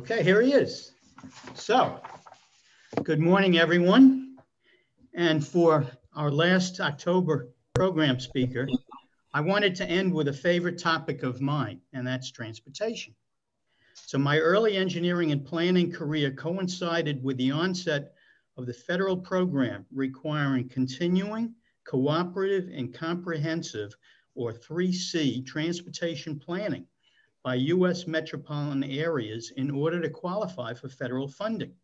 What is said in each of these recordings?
Okay, here he is. So, good morning, everyone. And for our last October program speaker, I wanted to end with a favorite topic of mine, and that's transportation. So my early engineering and planning career coincided with the onset of the federal program requiring continuing, cooperative, and comprehensive, or 3C, transportation planning by US metropolitan areas in order to qualify for federal funding.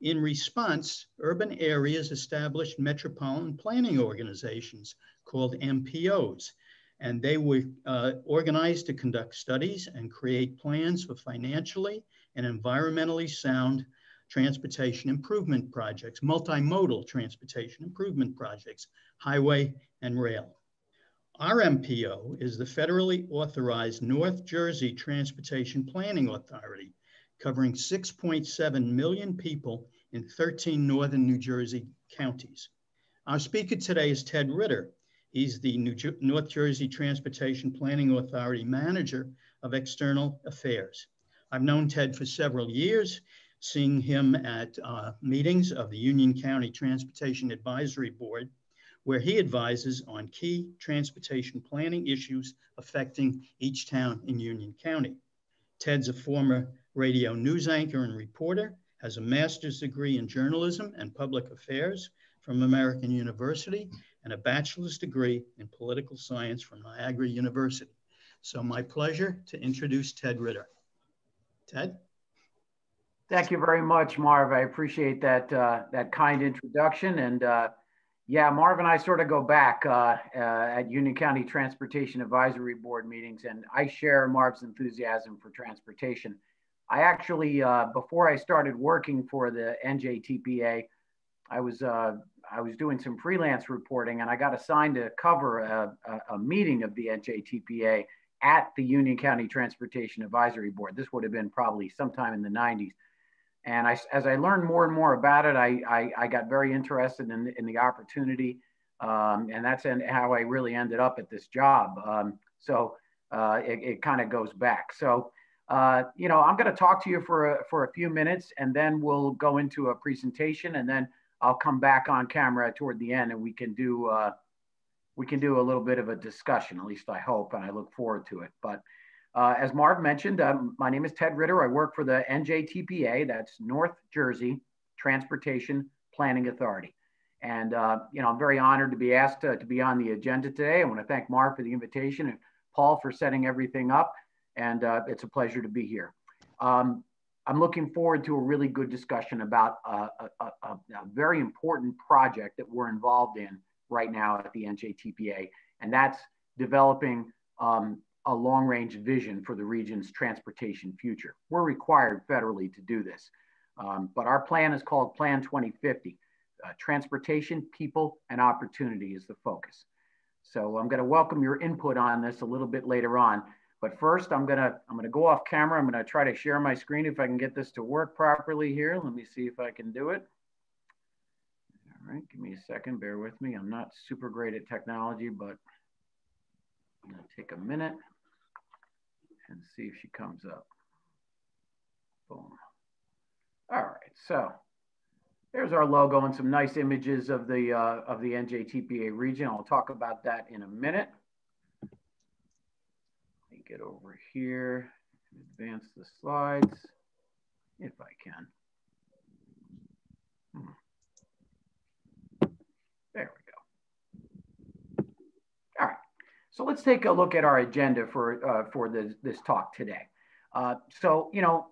In response, urban areas established metropolitan planning organizations called MPOs, and they were uh, organized to conduct studies and create plans for financially and environmentally sound transportation improvement projects, multimodal transportation improvement projects, highway and rail. Our MPO is the federally authorized North Jersey Transportation Planning Authority, covering 6.7 million people in 13 northern New Jersey counties. Our speaker today is Ted Ritter. He's the New North Jersey Transportation Planning Authority Manager of External Affairs. I've known Ted for several years, seeing him at uh, meetings of the Union County Transportation Advisory Board where he advises on key transportation planning issues affecting each town in Union County. Ted's a former radio news anchor and reporter, has a master's degree in journalism and public affairs from American University, and a bachelor's degree in political science from Niagara University. So my pleasure to introduce Ted Ritter. Ted? Thank you very much, Marv. I appreciate that, uh, that kind introduction. And uh, yeah, Marv and I sort of go back uh, uh, at Union County Transportation Advisory Board meetings, and I share Marv's enthusiasm for transportation. I actually, uh, before I started working for the NJTPA, I was uh, I was doing some freelance reporting, and I got assigned to cover a, a, a meeting of the NJTPA at the Union County Transportation Advisory Board. This would have been probably sometime in the 90s. And I, as I learned more and more about it, I, I, I got very interested in, in the opportunity. Um, and that's how I really ended up at this job. Um, so uh, it, it kind of goes back. So, uh, you know, I'm going to talk to you for a, for a few minutes and then we'll go into a presentation and then I'll come back on camera toward the end and we can do, uh, we can do a little bit of a discussion, at least I hope, and I look forward to it. But uh, as Marv mentioned, um, my name is Ted Ritter. I work for the NJTPA, that's North Jersey Transportation Planning Authority. And, uh, you know, I'm very honored to be asked to, to, be on the agenda today. I want to thank Marv for the invitation and Paul for setting everything up. And uh, it's a pleasure to be here. Um, I'm looking forward to a really good discussion about a, a, a, very important project that we're involved in right now at the NJTPA, and that's developing um, a long range vision for the region's transportation future. We're required federally to do this. Um, but our plan is called Plan 2050. Uh, transportation, people, and opportunity is the focus. So I'm going to welcome your input on this a little bit later on. But first, I'm going to I'm going to go off camera. I'm going to try to share my screen if I can get this to work properly here. Let me see if I can do it. All right, give me a second. Bear with me. I'm not super great at technology, but I'm going to take a minute and see if she comes up. Boom. All right, so there's our logo and some nice images of the uh, of the NJTPA region. I'll talk about that in a minute. Let me get over here and advance the slides if I can. Hmm. There we so let's take a look at our agenda for, uh, for this, this talk today. Uh, so, you know,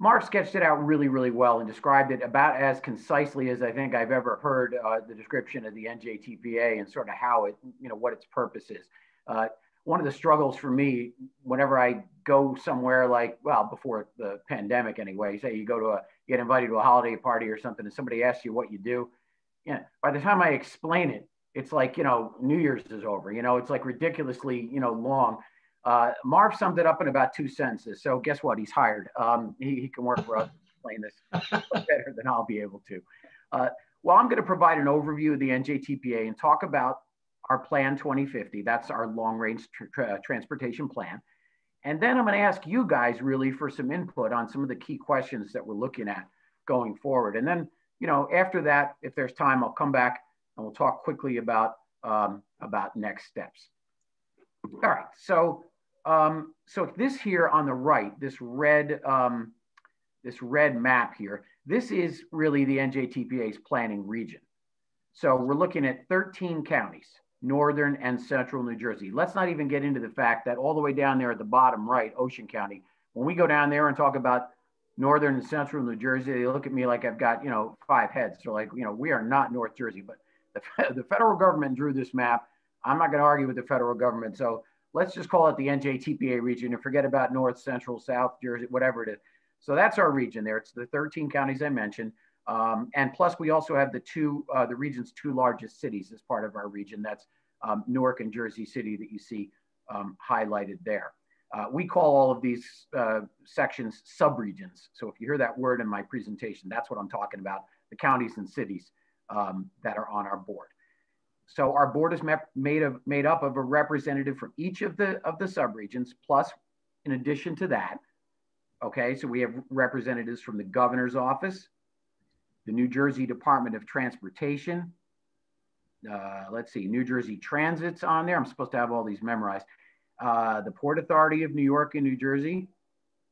Marv sketched it out really, really well and described it about as concisely as I think I've ever heard uh, the description of the NJTPA and sort of how it, you know, what its purpose is. Uh, one of the struggles for me whenever I go somewhere like, well, before the pandemic anyway, say you go to a, you get invited to a holiday party or something and somebody asks you what you do. Yeah, by the time I explain it, it's like you know new year's is over you know it's like ridiculously you know long. Uh, marv summed it up in about two sentences so guess what? He's hired. Um, he, he, can work for us explain this better than i'll be able to. Uh, well i'm going to provide an overview of the njtpa and talk about our plan 2050 that's our long range tra transportation plan. And then I'm going to ask you guys really for some input on some of the key questions that we're looking at going forward. And then, you know, after that, if there's time, I'll come back and we'll talk quickly about, um, about next steps. All right, so, um, so this here on the right, this red, um, this red map here, this is really the NJTPA's planning region. So we're looking at 13 counties, northern and central New Jersey. Let's not even get into the fact that all the way down there at the bottom right, Ocean County, when we go down there and talk about northern and central New Jersey, they look at me like I've got, you know, five heads. They're like, you know, we are not North Jersey, but the, the federal government drew this map. I'm not going to argue with the federal government. So let's just call it the NJTPA region and forget about North, Central, South Jersey, whatever it is. So that's our region there. It's the 13 counties I mentioned. Um, and plus, we also have the two, uh, the region's two largest cities as part of our region. That's um, Newark and Jersey City that you see um, highlighted there. Uh, we call all of these uh, sections subregions. So if you hear that word in my presentation, that's what I'm talking about, the counties and cities um, that are on our board. So our board is made, of, made up of a representative from each of the, of the subregions, plus in addition to that, okay, so we have representatives from the governor's office, the New Jersey Department of Transportation, uh, let's see, New Jersey Transit's on there. I'm supposed to have all these memorized. Uh, the Port Authority of New York and New Jersey.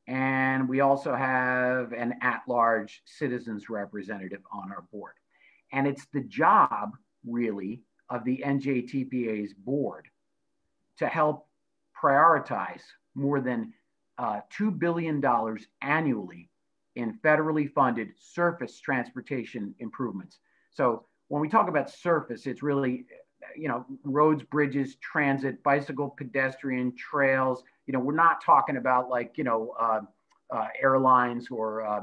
And we also have an at-large citizens representative on our board. And it's the job, really, of the NJTPA's board to help prioritize more than uh, $2 billion annually in federally funded surface transportation improvements. So when we talk about surface, it's really, you know, roads, bridges, transit, bicycle, pedestrian, trails. You know, we're not talking about like, you know, uh, uh, airlines or uh,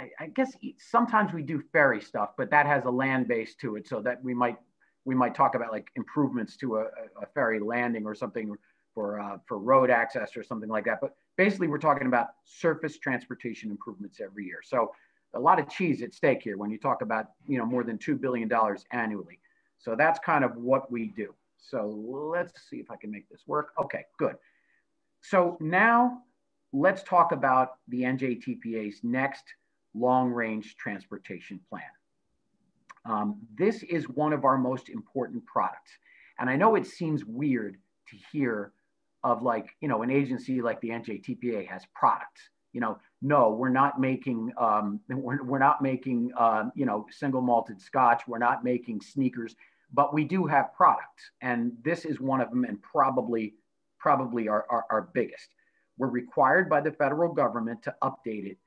I, I, guess sometimes we do ferry stuff, but that has a land base to it. So that we might we might talk about like improvements to a, a ferry landing or something for uh, for road access or something like that. But basically, we're talking about surface transportation improvements every year. So a lot of cheese at stake here when you talk about you know more than two billion dollars annually. So that's kind of what we do. So let's see if I can make this work. Okay, good. So now let's talk about the NJTPA's next long range transportation plan. Um, this is one of our most important products. And I know it seems weird to hear of like, you know, an agency like the NJTPA has products. You know, no, we're not making, um, we're, we're not making, um, you know, single malted scotch. We're not making sneakers, but we do have products. And this is one of them and probably, probably our, our, our biggest. We're required by the federal government to update it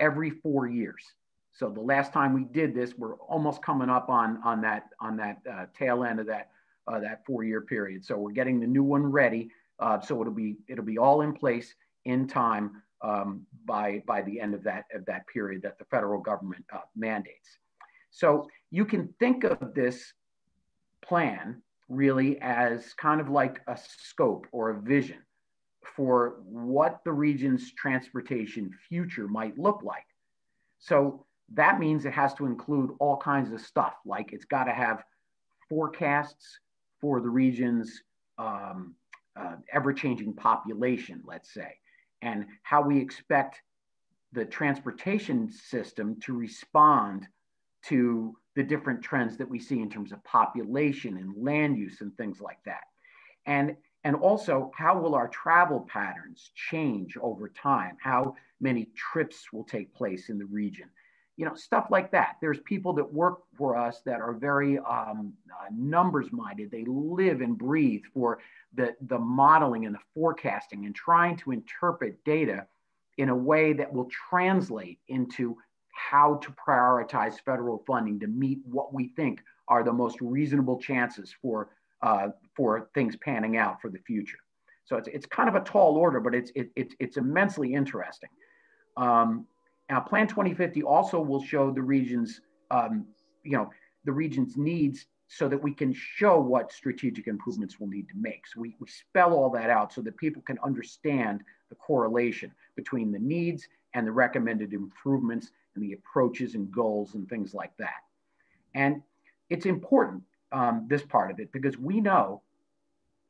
every four years. So the last time we did this, we're almost coming up on, on that, on that uh, tail end of that, uh, that four-year period. So we're getting the new one ready. Uh, so it'll be, it'll be all in place in time um, by, by the end of that, of that period that the federal government uh, mandates. So you can think of this plan really as kind of like a scope or a vision for what the region's transportation future might look like. So that means it has to include all kinds of stuff, like it's got to have forecasts for the region's um, uh, ever changing population, let's say, and how we expect the transportation system to respond to the different trends that we see in terms of population and land use and things like that. And and also, how will our travel patterns change over time? How many trips will take place in the region? You know, stuff like that. There's people that work for us that are very um, uh, numbers minded. They live and breathe for the, the modeling and the forecasting and trying to interpret data in a way that will translate into how to prioritize federal funding to meet what we think are the most reasonable chances for uh, for things panning out for the future. So it's, it's kind of a tall order, but it's, it, it it's immensely interesting. Um, now, Plan 2050 also will show the region's, um, you know, the region's needs so that we can show what strategic improvements we'll need to make. So we, we spell all that out so that people can understand the correlation between the needs and the recommended improvements and the approaches and goals and things like that. And it's important um, this part of it because we know,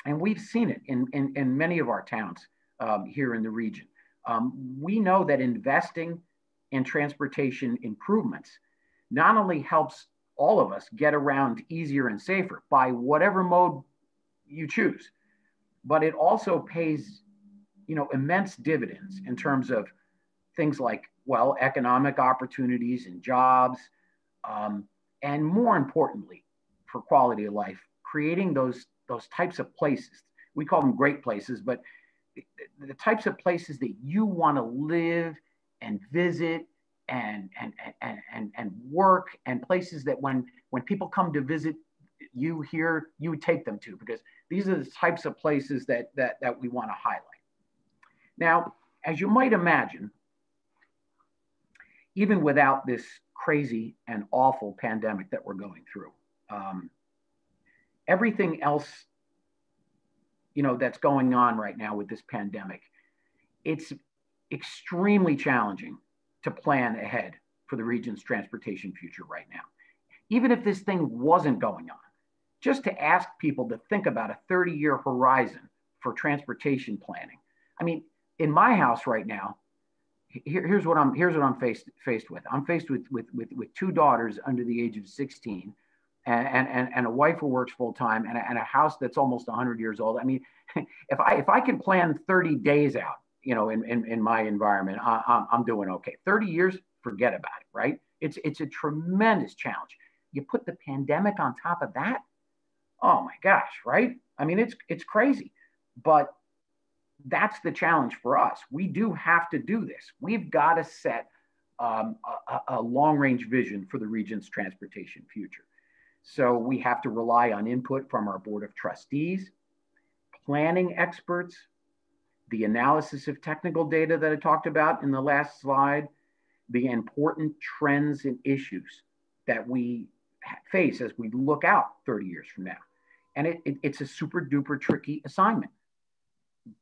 and we've seen it in, in, in many of our towns um, here in the region. Um, we know that investing in transportation improvements not only helps all of us get around easier and safer by whatever mode you choose, but it also pays, you know, immense dividends in terms of things like, well, economic opportunities and jobs, um, and more importantly, for quality of life, creating those those types of places. We call them great places, but the types of places that you want to live and visit and, and, and, and, and work and places that when, when people come to visit you here, you take them to because these are the types of places that, that, that we want to highlight. Now, as you might imagine, even without this crazy and awful pandemic that we're going through, um, everything else you know that's going on right now with this pandemic it's extremely challenging to plan ahead for the region's transportation future right now. Even if this thing wasn't going on just to ask people to think about a 30 year horizon for transportation planning. I mean in my house right now here, here's what i'm here's what i'm faced faced with. I'm faced with, with with with two daughters under the age of 16 and, and, and a wife who works full time and, and a house that's almost 100 years old. I mean, if I if I can plan 30 days out, you know, in, in, in my environment, I, I'm doing okay. 30 years, forget about it, right? It's it's a tremendous challenge. You put the pandemic on top of that, oh my gosh, right? I mean, it's it's crazy, but that's the challenge for us. We do have to do this. We've got to set um, a, a long range vision for the region's transportation future. So we have to rely on input from our board of trustees, planning experts, the analysis of technical data that I talked about in the last slide, the important trends and issues that we face as we look out 30 years from now. And it, it, it's a super duper tricky assignment.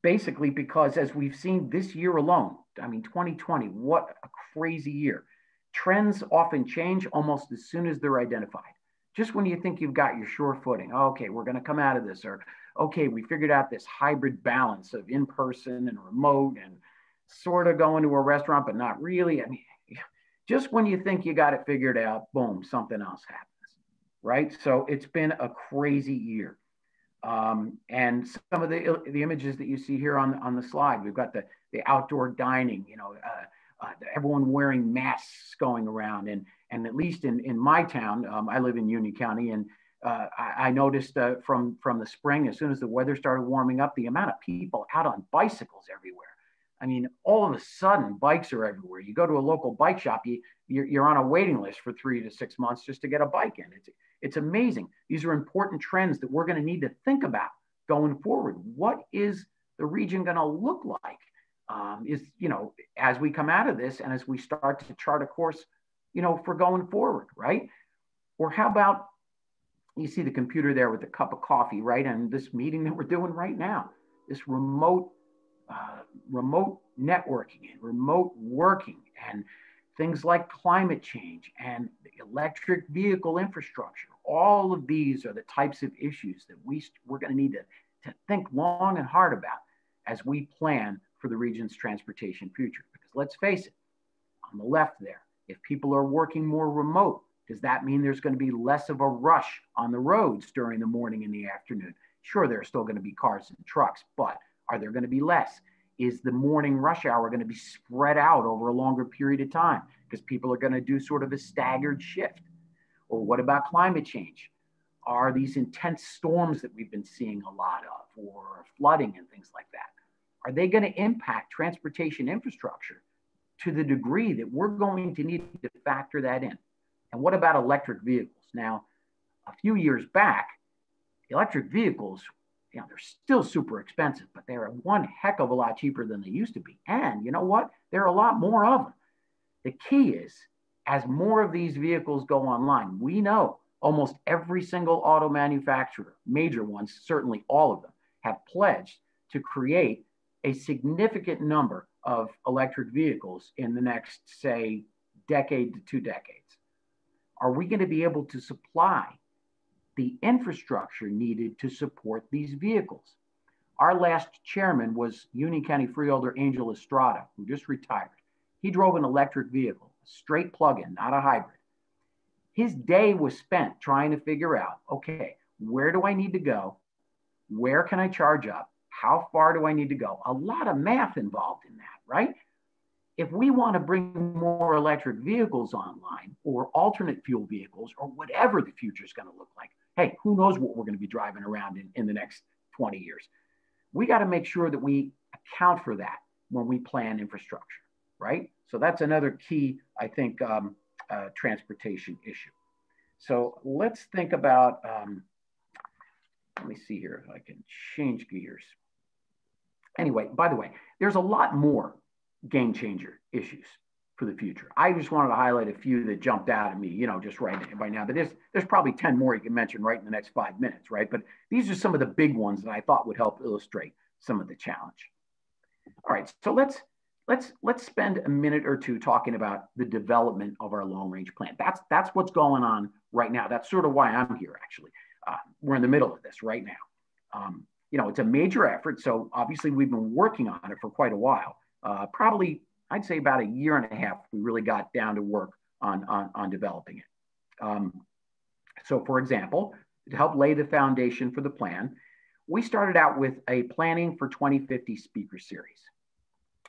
Basically, because as we've seen this year alone, I mean, 2020, what a crazy year. Trends often change almost as soon as they're identified just when you think you've got your sure footing, okay, we're going to come out of this, or okay, we figured out this hybrid balance of in person and remote and sort of going to a restaurant, but not really. I mean, just when you think you got it figured out, boom, something else happens, right? So it's been a crazy year. Um, and some of the, the images that you see here on, on the slide, we've got the, the outdoor dining, you know, uh, uh, everyone wearing masks going around and and at least in, in my town, um, I live in Union County, and uh, I, I, noticed uh, from, from the spring, as soon as the weather started warming up, the amount of people out on bicycles everywhere. I mean, all of a sudden, bikes are everywhere. You go to a local bike shop, you, you're, you're on a waiting list for three to six months just to get a bike in. It's, it's amazing. These are important trends that we're going to need to think about going forward. What is the region going to look like? Um, is, you know, as we come out of this and as we start to chart a course you know, for going forward, right? Or how about you see the computer there with a cup of coffee, right? And this meeting that we're doing right now, this remote, uh, remote networking and remote working and things like climate change and electric vehicle infrastructure. All of these are the types of issues that we, we're going to need to, to think long and hard about as we plan for the region's transportation future. Because let's face it, on the left there, if people are working more remote, does that mean there's going to be less of a rush on the roads during the morning and the afternoon? Sure, there are still going to be cars and trucks, but are there going to be less? Is the morning rush hour going to be spread out over a longer period of time because people are going to do sort of a staggered shift? Or what about climate change? Are these intense storms that we've been seeing a lot of, or flooding and things like that, are they going to impact transportation infrastructure to the degree that we're going to need to factor that in. And what about electric vehicles? Now, a few years back, electric vehicles, you know, they're still super expensive, but they're one heck of a lot cheaper than they used to be. And you know what? There are a lot more of them. The key is as more of these vehicles go online, we know almost every single auto manufacturer, major ones, certainly all of them, have pledged to create a significant number of electric vehicles in the next, say, decade to two decades? Are we going to be able to supply the infrastructure needed to support these vehicles? Our last chairman was Union County Freeholder Angel Estrada, who just retired. He drove an electric vehicle, a straight plug-in, not a hybrid. His day was spent trying to figure out, okay, where do I need to go? Where can I charge up? How far do I need to go? A lot of math involved in that, right? If we want to bring more electric vehicles online or alternate fuel vehicles or whatever the future is going to look like, hey, who knows what we're going to be driving around in, in the next 20 years? We got to make sure that we account for that when we plan infrastructure, right? So that's another key, I think, um, uh, transportation issue. So let's think about, um, let me see here if I can change gears. Anyway, by the way, there's a lot more game changer issues for the future. I just wanted to highlight a few that jumped out at me, you know, just right by now. But there's there's probably 10 more you can mention right in the next five minutes, right? But these are some of the big ones that I thought would help illustrate some of the challenge. All right, so let's let's let's spend a minute or two talking about the development of our long range plan. That's that's what's going on right now. That's sort of why I'm here. Actually, uh, we're in the middle of this right now. Um, you know, it's a major effort. So obviously, we've been working on it for quite a while. Uh, probably, I'd say about a year and a half. We really got down to work on on, on developing it. Um, so, for example, to help lay the foundation for the plan, we started out with a planning for 2050 speaker series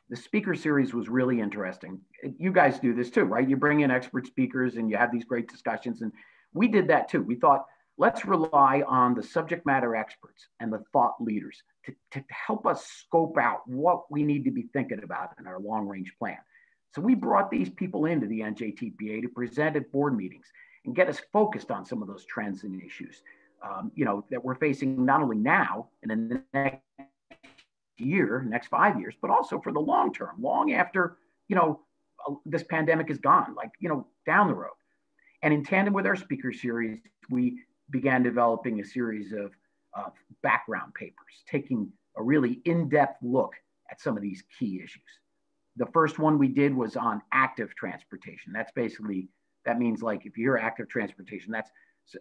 the speaker series was really interesting. You guys do this too, right? You bring in expert speakers and you have these great discussions. And we did that too. We thought, let's rely on the subject matter experts and the thought leaders to, to help us scope out what we need to be thinking about in our long range plan. So we brought these people into the NJTPA to present at board meetings and get us focused on some of those trends and issues, um, you know, that we're facing not only now and in the next year, next five years, but also for the long term, long after, you know, uh, this pandemic is gone, like, you know, down the road. And in tandem with our speaker series, we began developing a series of, of background papers, taking a really in-depth look at some of these key issues. The first one we did was on active transportation. That's basically, that means like if you hear active transportation, that's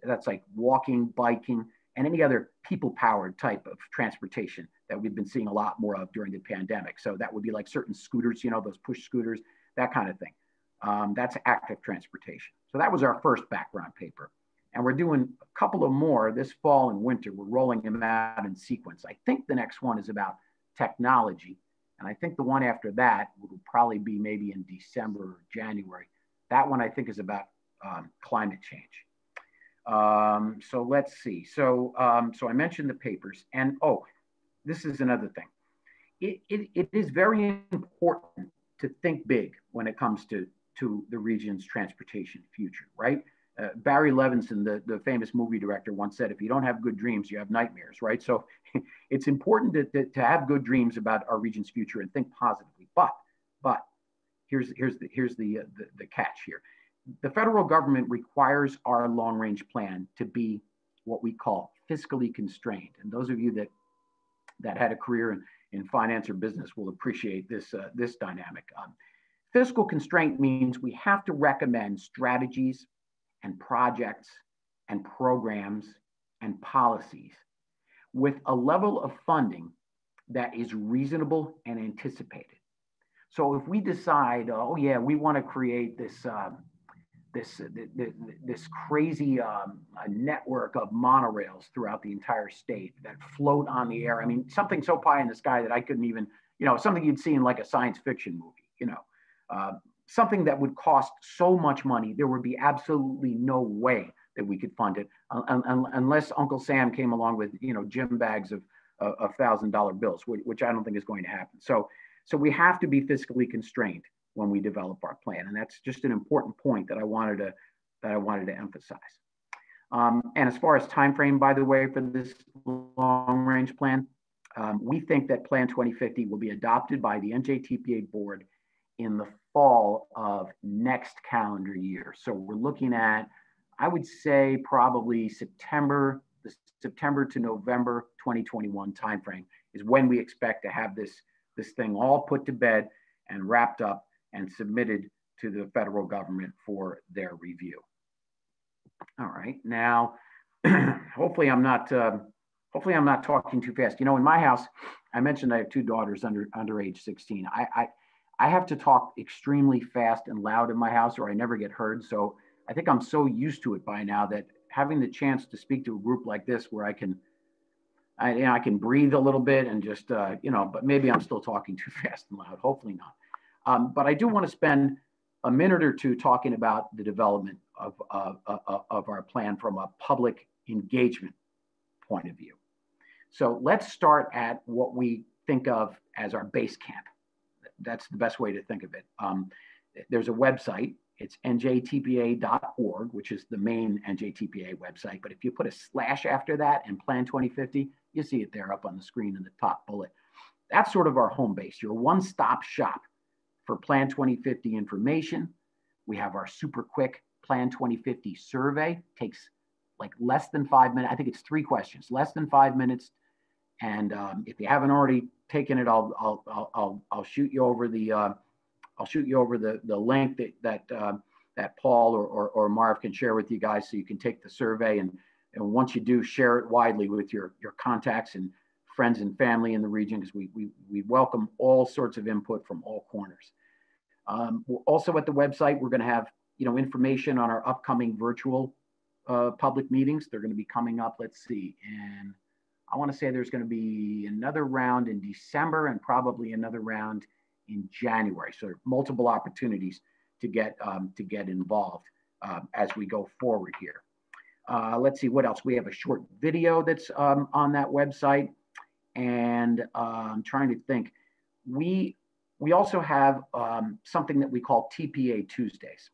that's like walking, biking, and any other people powered type of transportation that we've been seeing a lot more of during the pandemic. So that would be like certain scooters, you know, those push scooters, that kind of thing. Um, that's active transportation. So that was our first background paper. And we're doing a couple of more this fall and winter. We're rolling them out in sequence. I think the next one is about technology. And I think the one after that will probably be maybe in December or January. That one I think is about um, climate change. Um, so let's see. So, um, so I mentioned the papers and, oh, this is another thing. It, it, it is very important to think big when it comes to, to the region's transportation future, right? Uh, Barry Levinson, the, the famous movie director, once said, if you don't have good dreams, you have nightmares, right? So it's important to, to, to, have good dreams about our region's future and think positively. But, but here's, here's, the, here's the, uh, the, the catch here the federal government requires our long range plan to be what we call fiscally constrained. And those of you that, that had a career in, in finance or business will appreciate this, uh, this dynamic. Um, fiscal constraint means we have to recommend strategies and projects and programs and policies with a level of funding that is reasonable and anticipated. So if we decide, oh yeah, we want to create this uh, this this crazy um, network of monorails throughout the entire state that float on the air. I mean, something so pie in the sky that I couldn't even, you know, something you'd see in like a science fiction movie. You know, uh, something that would cost so much money, there would be absolutely no way that we could fund it unless Uncle Sam came along with, you know, gym bags of of thousand dollar bills, which I don't think is going to happen. So, so we have to be fiscally constrained when we develop our plan. And that's just an important point that I wanted to, that I wanted to emphasize. Um, and as far as time frame, by the way, for this long range plan, um, we think that Plan 2050 will be adopted by the NJTPA board in the fall of next calendar year. So we're looking at, I would say probably September, the September to November 2021 timeframe is when we expect to have this, this thing all put to bed and wrapped up and submitted to the federal government for their review. All right, now, hopefully I'm not, uh, hopefully I'm not talking too fast. You know, in my house, I mentioned I have two daughters under under age 16. I, I I have to talk extremely fast and loud in my house or I never get heard. So I think I'm so used to it by now that having the chance to speak to a group like this where I can I, you know, I can breathe a little bit and just, uh, you know, but maybe I'm still talking too fast and loud. Hopefully not. Um, but I do want to spend a minute or two talking about the development of, uh, uh, of our plan from a public engagement point of view. So let's start at what we think of as our base camp. That's the best way to think of it. Um, there's a website, it's njtpa.org, which is the main NJTPA website. But if you put a slash after that and Plan 2050, you see it there up on the screen in the top bullet. That's sort of our home base, your one stop shop for Plan 2050 information. We have our super quick Plan 2050 survey, takes like less than five minutes. I think it's three questions, less than five minutes. And um, if you haven't already taken it, I'll, I'll, I'll, I'll shoot you over the, uh, I'll shoot you over the, the link that, that, uh, that Paul or, or, or Marv can share with you guys so you can take the survey. And, and once you do, share it widely with your, your contacts and friends and family in the region because we, we, we welcome all sorts of input from all corners. Um, also at the website, we're going to have you know information on our upcoming virtual uh, public meetings. They're going to be coming up. Let's see, and I want to say there's going to be another round in December and probably another round in January. So multiple opportunities to get um, to get involved um, as we go forward here. Uh, let's see what else. We have a short video that's um, on that website, and uh, I'm trying to think. We we also have um, something that we call TPA Tuesdays.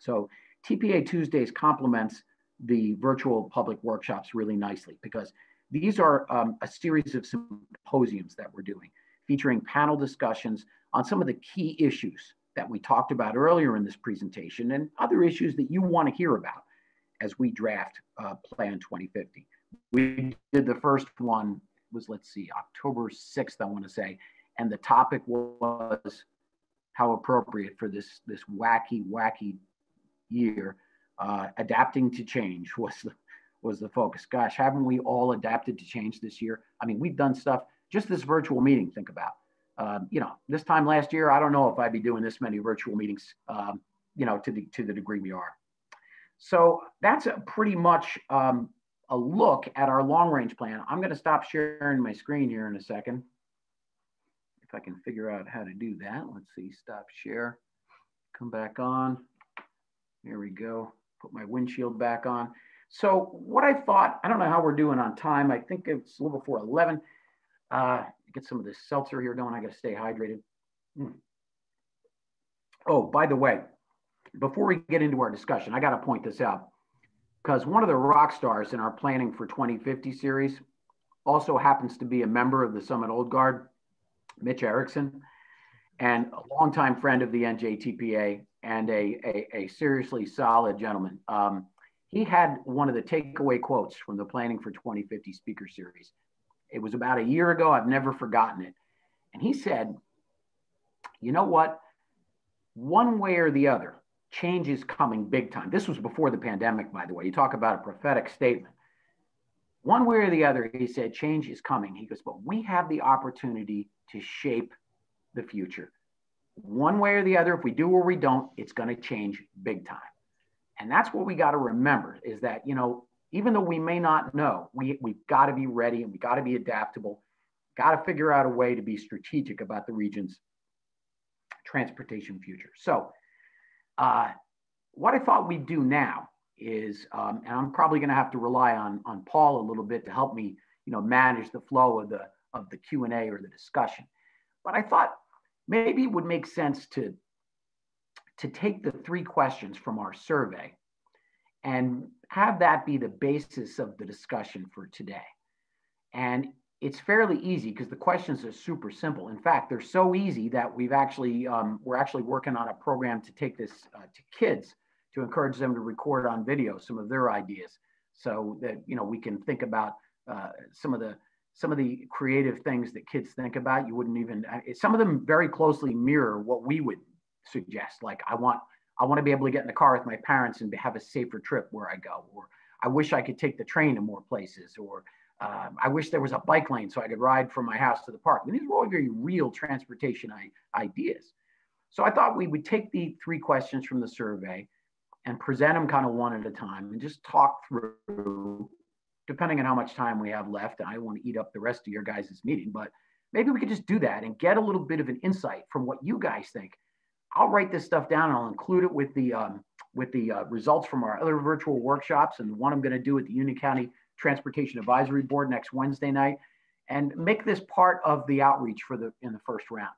So TPA Tuesdays complements the virtual public workshops really nicely because these are um, a series of symposiums that we're doing featuring panel discussions on some of the key issues that we talked about earlier in this presentation and other issues that you want to hear about as we draft uh, Plan 2050. We did the first one was, let's see, October 6th, I want to say, and the topic was how appropriate for this, this wacky, wacky year. Uh, adapting to change was the, was the focus. Gosh, haven't we all adapted to change this year? I mean, we've done stuff just this virtual meeting, think about. Um, you know, this time last year, I don't know if I'd be doing this many virtual meetings, um, you know, to the, to the degree we are. So that's a pretty much um, a look at our long range plan. I'm going to stop sharing my screen here in a second. If I can figure out how to do that. Let's see, stop share, come back on. There we go. Put my windshield back on. So what I thought, I don't know how we're doing on time. I think it's a little before 11. Uh, get some of this seltzer here going. I got to stay hydrated. Mm. Oh, by the way, before we get into our discussion, I got to point this out because one of the rock stars in our planning for 2050 series also happens to be a member of the Summit Old Guard, Mitch Erickson, and a longtime friend of the NJTPA and a, a, a seriously solid gentleman. Um, he had one of the takeaway quotes from the Planning for 2050 speaker series. It was about a year ago. I've never forgotten it. And he said, you know what? One way or the other, change is coming big time. This was before the pandemic, by the way. You talk about a prophetic statement. One way or the other, he said, change is coming. He goes, but we have the opportunity to shape the future. One way or the other, if we do or we don't, it's going to change big time. And that's what we got to remember is that, you know, even though we may not know, we, we've got to be ready and we got to be adaptable, got to figure out a way to be strategic about the region's transportation future. So, uh, what I thought we'd do now is, um, and I'm probably going to have to rely on, on Paul a little bit to help me, you know, manage the flow of the, of the Q&A or the discussion. But I thought maybe it would make sense to, to take the three questions from our survey and have that be the basis of the discussion for today. And it's fairly easy because the questions are super simple. In fact, they're so easy that we've actually um, we're actually working on a program to take this uh, to kids to encourage them to record on video some of their ideas, so that you know we can think about uh, some of the some of the creative things that kids think about. You wouldn't even uh, some of them very closely mirror what we would suggest. Like I want I want to be able to get in the car with my parents and have a safer trip where I go. Or I wish I could take the train to more places. Or uh, I wish there was a bike lane so I could ride from my house to the park. Mean, these were all very real transportation ideas. So I thought we would take the three questions from the survey and present them kind of one at a time and just talk through, depending on how much time we have left. And I don't want to eat up the rest of your guys' meeting, but maybe we could just do that and get a little bit of an insight from what you guys think. I'll write this stuff down and I'll include it with the um, with the uh, results from our other virtual workshops and the one I'm going to do at the Union County Transportation Advisory Board next Wednesday night, and make this part of the outreach for the in the first round.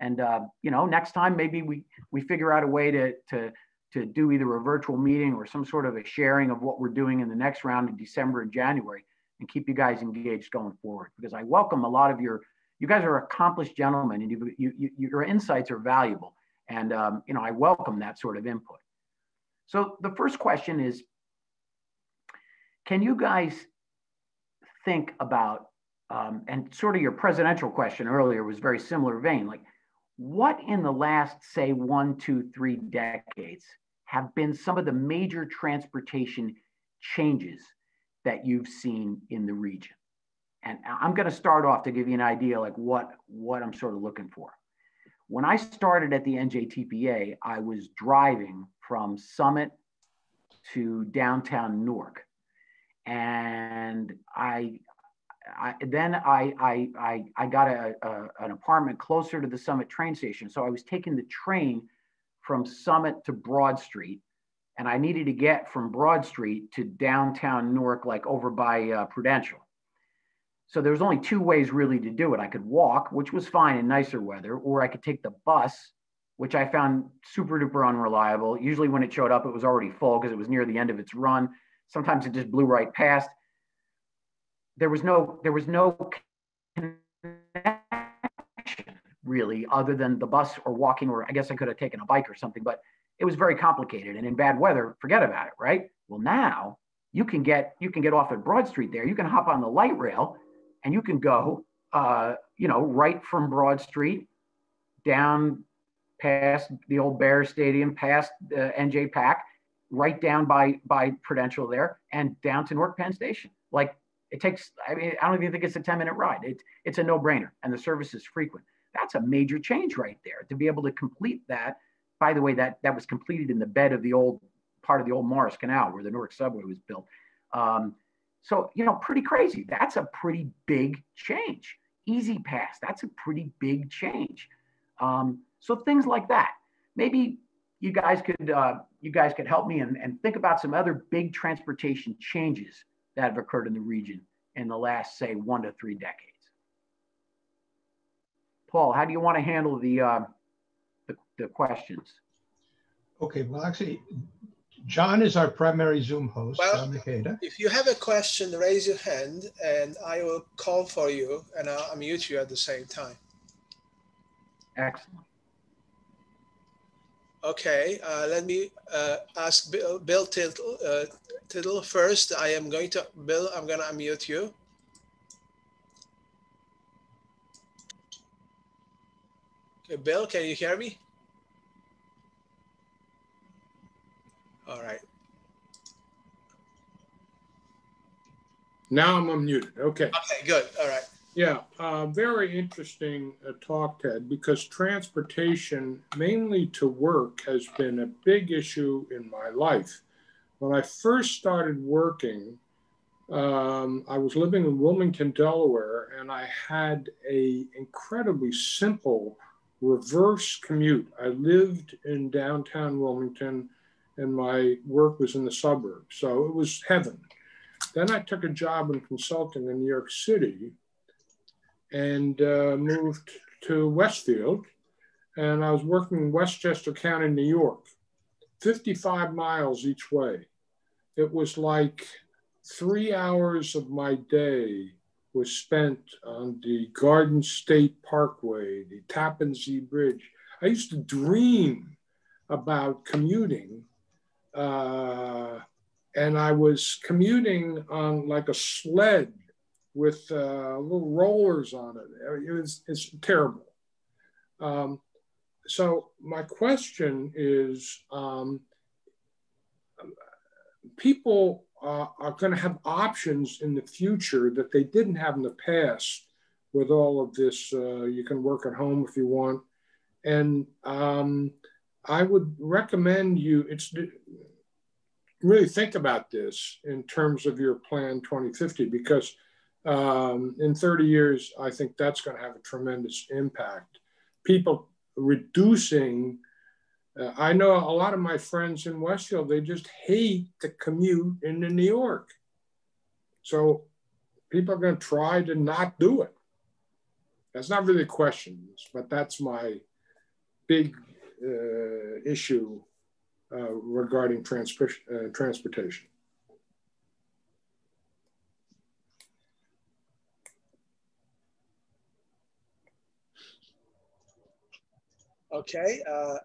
And uh, you know, next time maybe we we figure out a way to to to do either a virtual meeting or some sort of a sharing of what we're doing in the next round in December and January, and keep you guys engaged going forward. Because I welcome a lot of your you guys are accomplished gentlemen, and you, you, you your insights are valuable. And um, you know, I welcome that sort of input. So the first question is, can you guys think about, um, and sort of your presidential question earlier was very similar vein, like what in the last, say, one, two, three decades have been some of the major transportation changes that you've seen in the region? And I'm going to start off to give you an idea like what, what I'm sort of looking for. When I started at the NJTPA, I was driving from Summit to downtown Newark. And I, I then I, I, I, got a, a, an apartment closer to the Summit train station. So I was taking the train from Summit to Broad Street. And I needed to get from Broad Street to downtown Newark, like over by uh, Prudential. So there was only two ways really to do it. I could walk, which was fine in nicer weather, or I could take the bus, which I found super duper unreliable. Usually when it showed up, it was already full because it was near the end of its run. Sometimes it just blew right past. There was no there was no connection really other than the bus or walking, or I guess I could have taken a bike or something, but it was very complicated. And in bad weather, forget about it, right? Well, now you can get you can get off at Broad Street there. You can hop on the light rail and you can go, uh, you know, right from Broad Street down past the old Bear Stadium, past the NJPAC, right down by by Prudential there, and down to Newark Penn Station. Like it takes, I mean, I don't even think it's a 10 minute ride. It's it's a no brainer, and the service is frequent. That's a major change right there to be able to complete that. By the way, that that was completed in the bed of the old part of the old Morris Canal where the Newark subway was built. Um, so, you know, pretty crazy. That's a pretty big change. E-ZPass, that's a pretty big change. Um, so things like that. Maybe you guys could uh, you guys could help me and, and think about some other big transportation changes that have occurred in the region in the last, say, one to three decades. Paul, how do you want to handle the, uh, the, the questions? Okay, well, actually, John is our primary Zoom host. Well, if you have a question, raise your hand and I will call for you and I'll unmute you at the same time. Excellent. Okay, uh, let me uh, ask Bill, Bill Tittle, uh, Tittle first. I am going to, Bill, I'm going to unmute you. Okay, Bill, can you hear me? All right. Now I'm unmuted. Okay. Okay, good. All right. Yeah, uh, very interesting uh, talk, Ted, because transportation, mainly to work, has been a big issue in my life. When I first started working, um, I was living in Wilmington, Delaware, and I had a incredibly simple reverse commute. I lived in downtown Wilmington and my work was in the suburbs. So it was heaven. Then I took a job in consulting in New York City and uh, moved to Westfield. And I was working in Westchester County, New York, 55 miles each way. It was like three hours of my day was spent on the Garden State Parkway, the Tappan Zee Bridge. I used to dream about commuting uh, and I was commuting on like a sled with uh, little rollers on it. It was it's terrible. Um, so my question is, um, people uh, are going to have options in the future that they didn't have in the past with all of this. Uh, you can work at home if you want. And um, I would recommend you, it's really think about this in terms of your plan 2050 because um, in 30 years, I think that's going to have a tremendous impact. People reducing uh, I know a lot of my friends in Westfield, they just hate the commute into New York. So people are going to try to not do it. That's not really a question, but that's my big uh, issue regarding transport, uh, transportation. Okay, uh,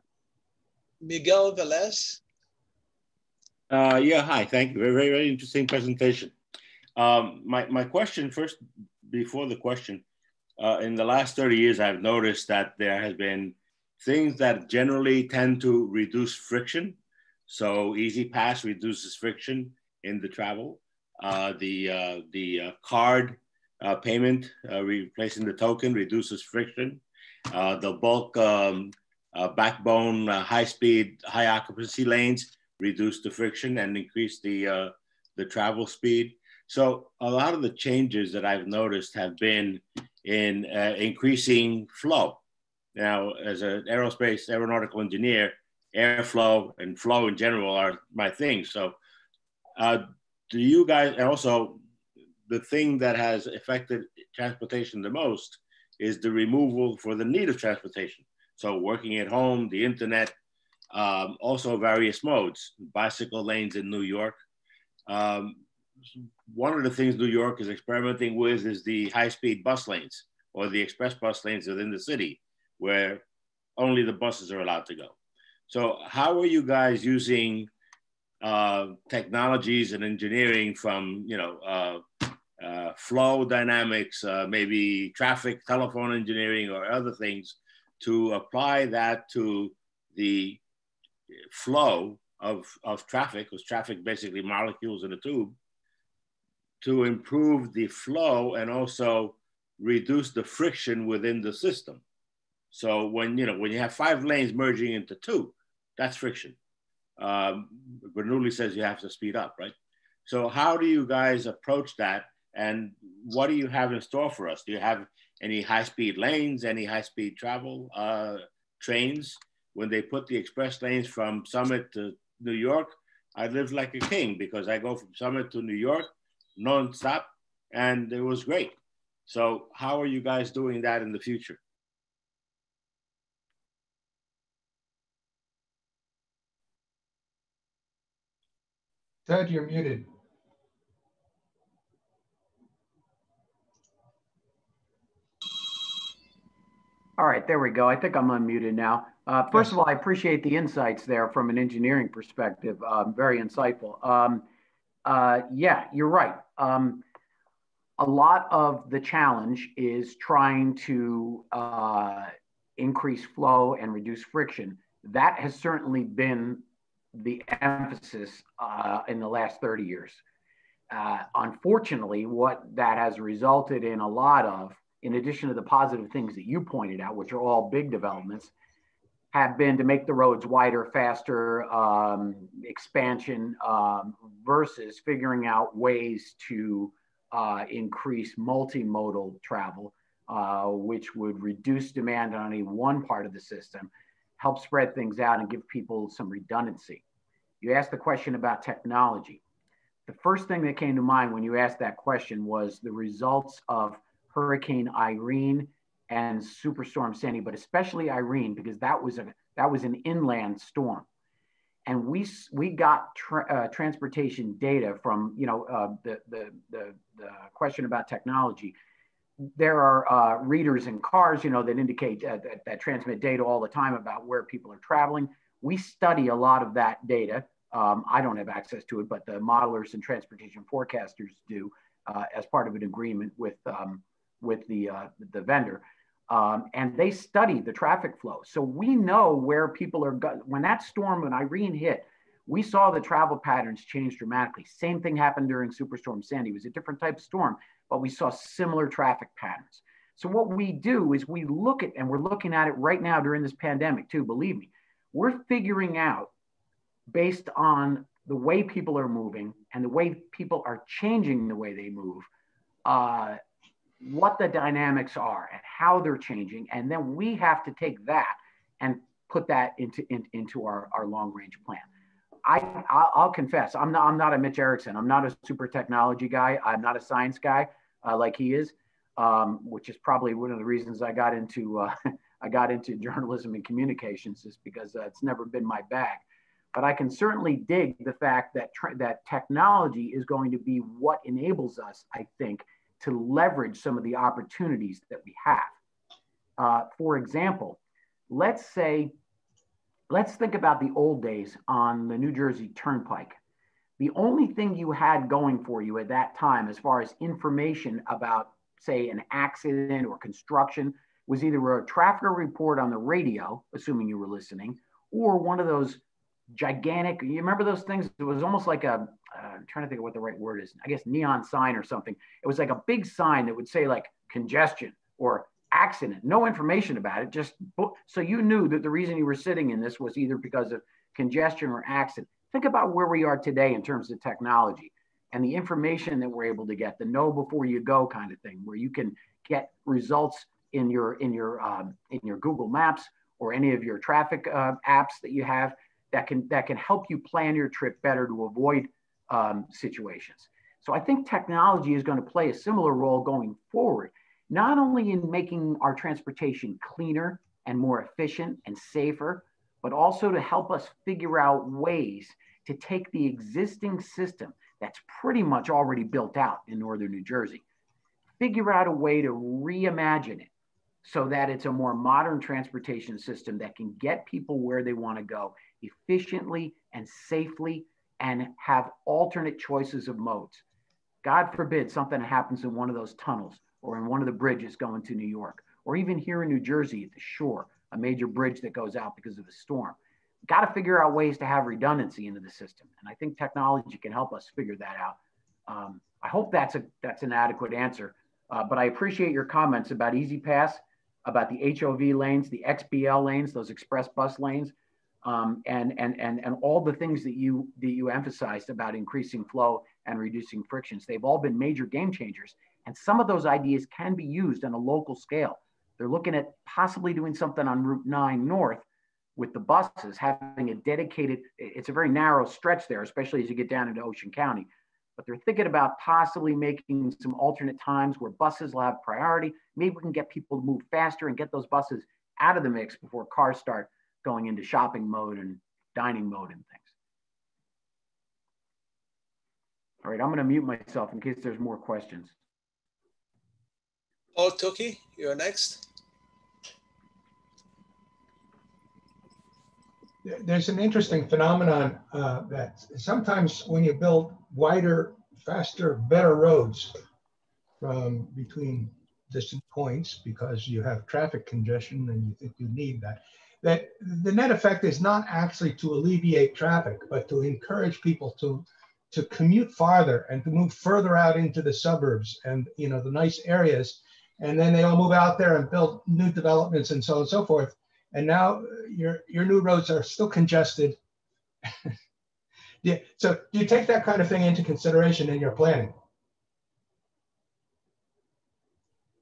Miguel Velez. Uh, yeah, hi, thank you. Very, very, very interesting presentation. Um, my, my question first, before the question, uh, in the last 30 years, I've noticed that there has been things that generally tend to reduce friction. So E-ZPass reduces friction in the travel. Uh, the uh, the uh, card uh, payment, uh, replacing the token reduces friction. the bulk um, backbone high speed, high occupancy lanes, reduce the friction and increase the, the travel speed. So a lot of the changes that I've noticed have been in uh, increasing flow. Now, as an aerospace aeronautical engineer, airflow and flow in general are my thing. So uh, do you guys, and also the thing that has affected transportation the most is the removal for the need of transportation. So working at home, the internet, um, also various modes, bicycle lanes in New York. Um, one of the things New York is experimenting with is the high-speed bus lanes or the express bus lanes within the city where only the buses are allowed to go. So how are you guys using uh, technologies and engineering from, you know, uh, uh, flow dynamics, uh, maybe traffic, telephone engineering or other things to apply that to the flow of, of traffic, because traffic basically molecules in a tube, to improve the flow and also reduce the friction within the system. So when you know when you have five lanes merging into two, that's friction. Um, Bernoulli says you have to speed up, right? So how do you guys approach that, and what do you have in store for us? Do you have any high-speed lanes, any high-speed travel uh, trains. When they put the express lanes from Summit to New York, I lived like a king because I go from Summit to New York non-stop, and it was great. So how are you guys doing that in the future? Ted, you're muted. All right, there we go. I think I'm unmuted now. Uh, first yes. of all, I appreciate the insights there from an engineering perspective. Um, very insightful. Um, uh, yeah, you're right. Um, a lot of the challenge is trying to uh, increase flow and reduce friction. That has certainly been the emphasis uh, in the last 30 years. Uh, unfortunately, what that has resulted in a lot of in addition to the positive things that you pointed out, which are all big developments, have been to make the roads wider, faster, um, expansion, um, versus figuring out ways to uh, increase multimodal travel, uh, which would reduce demand on any one part of the system, help spread things out, and give people some redundancy. You asked the question about technology. The first thing that came to mind when you asked that question was the results of Hurricane Irene and Superstorm Sandy, but especially Irene because that was a that was an inland storm, and we we got tra uh, transportation data from you know uh, the, the, the the question about technology. There are uh, readers in cars, you know, that indicate uh, that, that transmit data all the time about where people are traveling. We study a lot of that data. Um, I don't have access to it, but the modelers and transportation forecasters do uh, as part of an agreement with um, with the, uh, the vendor. Um, and they study the traffic flow. So we know where people are, when that storm, when Irene hit, we saw the travel patterns change dramatically. Same thing happened during Superstorm Sandy. It was a different type of storm, but we saw similar traffic patterns. So what we do is we look at, and we're looking at it right now during this pandemic too, believe me, we're figuring out based on the way people are moving and the way people are changing the way they move, uh, what the dynamics are and how they're changing. And then we have to take that and put that into, in, into our, our long range plan. I, I'll confess, I'm not, I'm not a Mitch Erickson. I'm not a super technology guy. I'm not a science guy uh, like he is, um, which is probably one of the reasons I got into, uh, I got into journalism and communications is because uh, it's never been my bag. But I can certainly dig the fact that, that technology is going to be what enables us, I think, to leverage some of the opportunities that we have. Uh, for example, let's say, let's think about the old days on the New Jersey Turnpike. The only thing you had going for you at that time, as far as information about, say, an accident or construction, was either a traffic report on the radio, assuming you were listening, or one of those gigantic. You remember those things? It was almost like a. Uh, am trying to think of what the right word is. I guess neon sign or something. It was like a big sign that would say like congestion or accident. No information about it. Just so you knew that the reason you were sitting in this was either because of congestion or accident. Think about where we are today in terms of technology and the information that we're able to get, the know before you go kind of thing, where you can get results in your in your um, in your Google Maps or any of your traffic uh, apps that you have that can that can help you plan your trip better to avoid um, situations. So I think technology is going to play a similar role going forward, not only in making our transportation cleaner and more efficient and safer, but also to help us figure out ways to take the existing system that's pretty much already built out in northern New Jersey, figure out a way to reimagine it so that it's a more modern transportation system that can get people where they want to go efficiently and safely and have alternate choices of modes. God forbid something happens in one of those tunnels or in one of the bridges going to New York, or even here in New Jersey at the shore, a major bridge that goes out because of a storm. Got to figure out ways to have redundancy into the system, and I think technology can help us figure that out. Um, I hope that's a that's an adequate answer, uh, but I appreciate your comments about E-ZPass, about the HOV lanes, the XBL lanes, those express bus lanes um, and, and, and, and all the things that you, that you emphasized about increasing flow and reducing frictions. They've all been major game changers. And some of those ideas can be used on a local scale. They're looking at possibly doing something on Route 9 North with the buses, having a dedicated, it's a very narrow stretch there, especially as you get down into Ocean County. But they're thinking about possibly making some alternate times where buses will have priority. Maybe we can get people to move faster and get those buses out of the mix before cars start going into shopping mode and dining mode and things. All right, I'm going to mute myself in case there's more questions. Paul Tukey, you're next. There's an interesting phenomenon uh, that sometimes when you build wider, faster, better roads from between distant points because you have traffic congestion and you think you need that, that the net effect is not actually to alleviate traffic, but to encourage people to to commute farther and to move further out into the suburbs and you know the nice areas and then they all move out there and build new developments and so on and so forth and now your your new roads are still congested yeah so do you take that kind of thing into consideration in your planning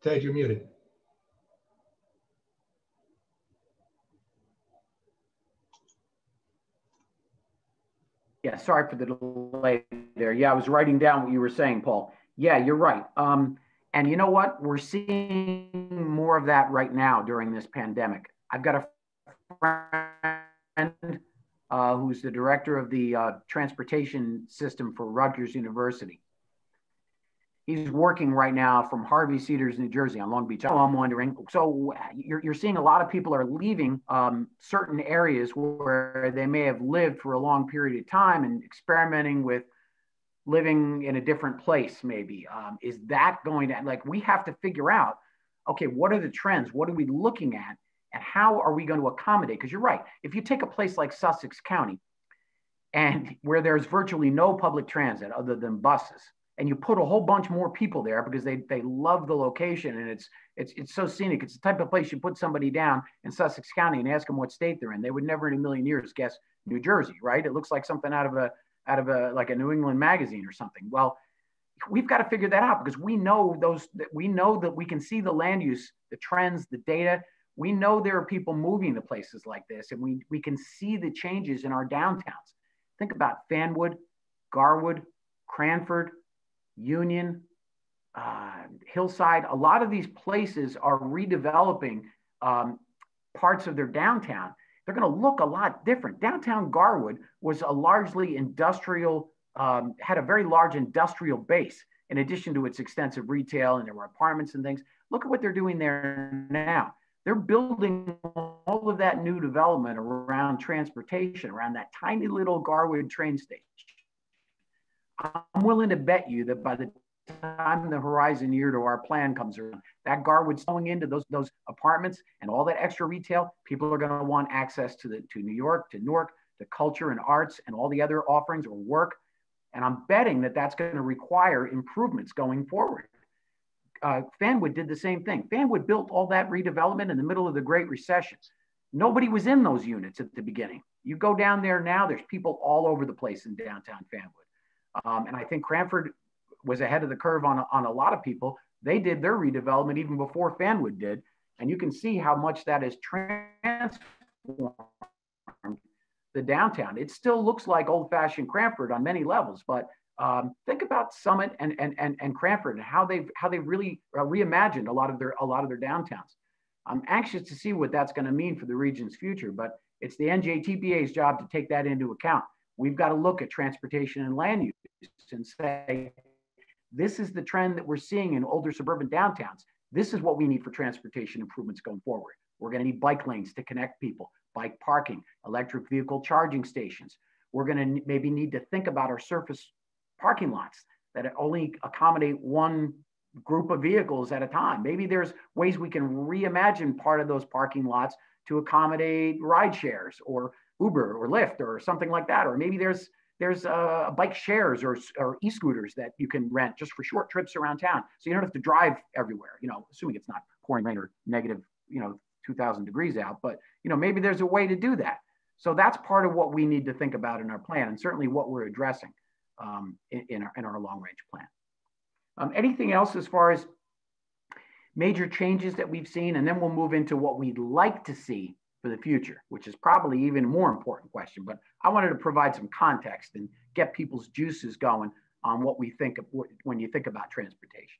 ted you're muted Yeah, sorry for the delay there. Yeah, I was writing down what you were saying, Paul. Yeah, you're right. Um, and you know what? We're seeing more of that right now during this pandemic. I've got a friend uh, who's the director of the uh, transportation system for Rutgers University he's working right now from Harvey Cedars, New Jersey on Long Beach. Oh, I'm wondering, so you're, you're seeing a lot of people are leaving um, certain areas where they may have lived for a long period of time and experimenting with living in a different place maybe. Um, is that going to, like, we have to figure out, okay, what are the trends? What are we looking at? And how are we going to accommodate? Because you're right. If you take a place like Sussex County, and where there's virtually no public transit other than buses and you put a whole bunch more people there because they, they love the location and it's, it's, it's so scenic. It's the type of place you put somebody down in Sussex County and ask them what state they're in. They would never in a million years guess New Jersey, right? It looks like something out of a, out of a, like a New England magazine or something. Well, we've got to figure that out because we know those, that we know that we can see the land use, the trends, the data. We know there are people moving to places like this and we, we can see the changes in our downtowns. Think about Fanwood, Garwood, Cranford, Union, uh, Hillside, a lot of these places are redeveloping um, parts of their downtown. They're going to look a lot different. Downtown Garwood was a largely industrial, um, had a very large industrial base in addition to its extensive retail and there were apartments and things. Look at what they're doing there now. They're building all of that new development around transportation, around that tiny little Garwood train station. I'm willing to bet you that by the time the horizon year to our plan comes around, that Garwood's going into those those apartments and all that extra retail, people are going to want access to the to New York, to Newark, to culture and arts and all the other offerings or work. And I'm betting that that's going to require improvements going forward. Uh, Fanwood did the same thing. Fanwood built all that redevelopment in the middle of the Great Recession. Nobody was in those units at the beginning. You go down there now, there's people all over the place in downtown Fanwood. Um, and I think Cranford was ahead of the curve on, on a lot of people. They did their redevelopment even before Fanwood did. And you can see how much that has transformed the downtown. It still looks like old fashioned Cranford on many levels, but um, think about Summit and, and, and, and Cranford and how they've, how they've really uh, reimagined a lot of their, a lot of their downtowns. I'm anxious to see what that's going to mean for the region's future, but it's the NJTPA's job to take that into account. We've got to look at transportation and land use and say, this is the trend that we're seeing in older suburban downtowns. This is what we need for transportation improvements going forward. We're going to need bike lanes to connect people, bike parking, electric vehicle charging stations. We're going to maybe need to think about our surface parking lots that only accommodate one group of vehicles at a time. Maybe there's ways we can reimagine part of those parking lots to accommodate ride shares or Uber or Lyft or something like that. Or maybe there's there's uh, bike shares or, or e-scooters that you can rent just for short trips around town. So you don't have to drive everywhere, you know, assuming it's not pouring rain or negative, you know, 2000 degrees out, but you know, maybe there's a way to do that. So that's part of what we need to think about in our plan and certainly what we're addressing um, in, in, our, in our long range plan. Um, anything else as far as major changes that we've seen? And then we'll move into what we'd like to see for the future, which is probably even more important question. But I wanted to provide some context and get people's juices going on what we think of when you think about transportation.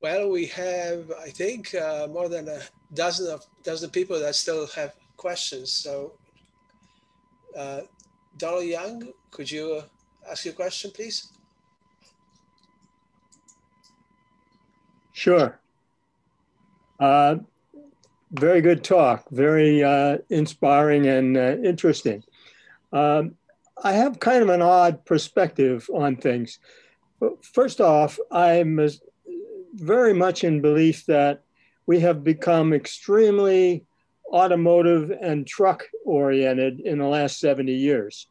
Well, we have, I think, uh, more than a dozen of dozen people that still have questions. So, uh, Donald Young, could you uh, ask your question, please? Sure. Uh, very good talk, very uh, inspiring and uh, interesting. Um, I have kind of an odd perspective on things. First off, I'm very much in belief that we have become extremely automotive and truck oriented in the last 70 years.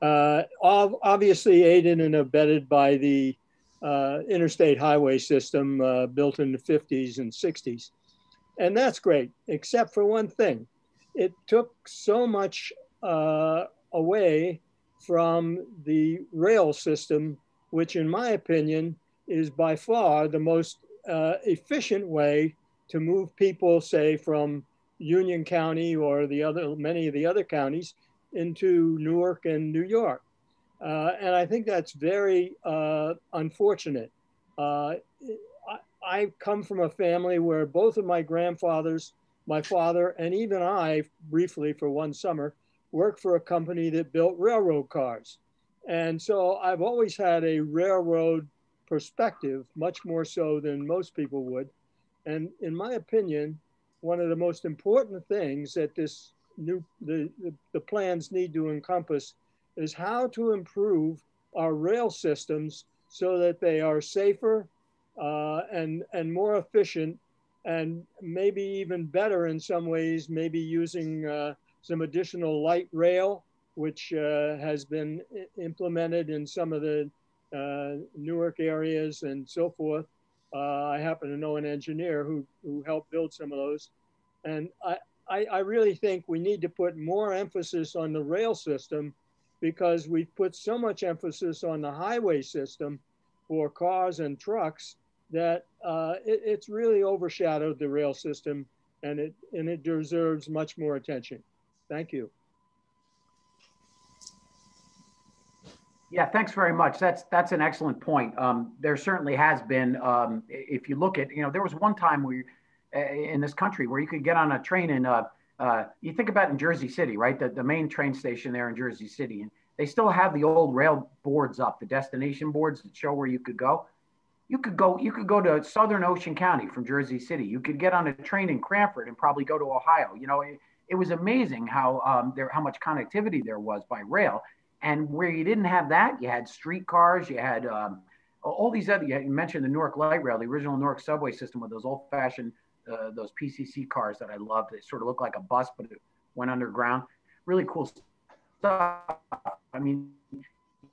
Uh, obviously aided and abetted by the uh, interstate highway system uh, built in the 50s and 60s. And that's great, except for one thing. It took so much uh, away from the rail system, which, in my opinion, is by far the most uh, efficient way to move people, say, from Union County or the other many of the other counties into Newark and New York. Uh, and I think that's very uh, unfortunate. Uh, I come from a family where both of my grandfathers, my father, and even I, briefly for one summer, worked for a company that built railroad cars. And so I've always had a railroad perspective, much more so than most people would. And in my opinion, one of the most important things that this new the, the, the plans need to encompass is how to improve our rail systems so that they are safer, uh, and, and more efficient and maybe even better in some ways, maybe using uh, some additional light rail which uh, has been implemented in some of the uh, Newark areas and so forth. Uh, I happen to know an engineer who, who helped build some of those. And I, I, I really think we need to put more emphasis on the rail system because we've put so much emphasis on the highway system for cars and trucks that uh, it, it's really overshadowed the rail system and it, and it deserves much more attention. Thank you. Yeah, thanks very much. That's that's an excellent point. Um, there certainly has been. Um, if you look at, you know, there was one time where uh, in this country where you could get on a train and Uh, uh, you think about in Jersey City, right? The, the main train station there in Jersey City, and they still have the old rail boards up, the destination boards that show where you could go. You could go. You could go to Southern Ocean County from Jersey City. You could get on a train in Cranford and probably go to Ohio. You know, it, it was amazing how um, there how much connectivity there was by rail and where you didn't have that, you had streetcars, you had um, all these other, you mentioned the Newark Light Rail, the original Newark subway system with those old fashioned, uh, those PCC cars that I loved. They sort of looked like a bus, but it went underground. Really cool stuff. I mean,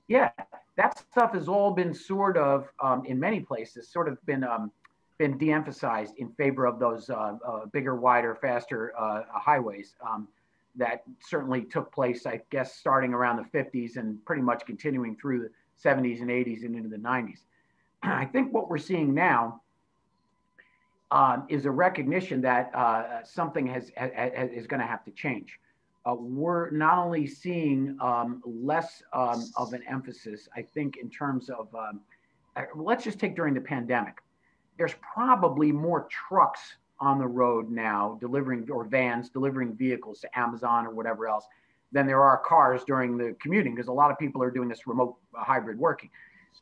yeah, that stuff has all been sort of, um, in many places, sort of been um, been de-emphasized in favor of those uh, uh, bigger, wider, faster uh, highways. Um, that certainly took place, I guess, starting around the 50s and pretty much continuing through the 70s and 80s and into the 90s. I think what we're seeing now um, is a recognition that uh, something has, has is going to have to change. Uh, we're not only seeing um, less um, of an emphasis, I think, in terms of, um, uh, let's just take during the pandemic. There's probably more trucks on the road now delivering or vans delivering vehicles to Amazon or whatever else than there are cars during the commuting because a lot of people are doing this remote uh, hybrid working.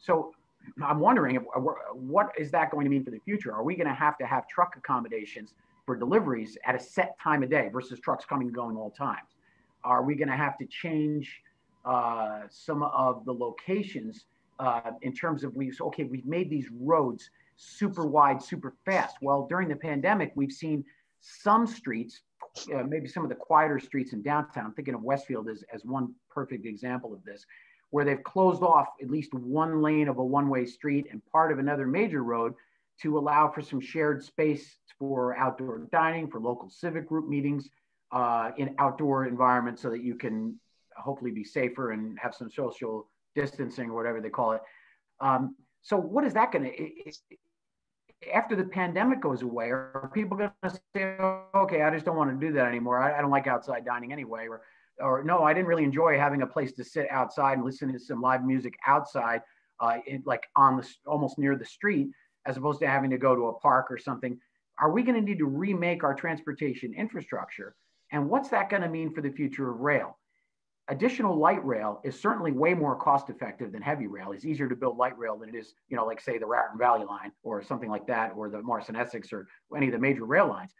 So I'm wondering if, uh, what is that going to mean for the future? Are we going to have to have truck accommodations for deliveries at a set time of day versus trucks coming and going all times? Are we going to have to change uh, some of the locations uh, in terms of we've okay we've made these roads super wide, super fast. Well, during the pandemic, we've seen some streets, uh, maybe some of the quieter streets in downtown. I'm thinking of Westfield as, as one perfect example of this, where they've closed off at least one lane of a one way street and part of another major road to allow for some shared space for outdoor dining, for local civic group meetings uh, in outdoor environments so that you can hopefully be safer and have some social distancing or whatever they call it. Um, so what is that going to, after the pandemic goes away, are people going to say, okay, I just don't want to do that anymore. I, I, don't like outside dining anyway. Or, or no, I didn't really enjoy having a place to sit outside and listen to some live music outside, uh, in, like on the, almost near the street, as opposed to having to go to a park or something. Are we going to need to remake our transportation infrastructure? And what's that going to mean for the future of rail? additional light rail is certainly way more cost effective than heavy rail. It's easier to build light rail than it is, you know, like say the Raritan Valley line or something like that, or the Morris and Essex or any of the major rail lines.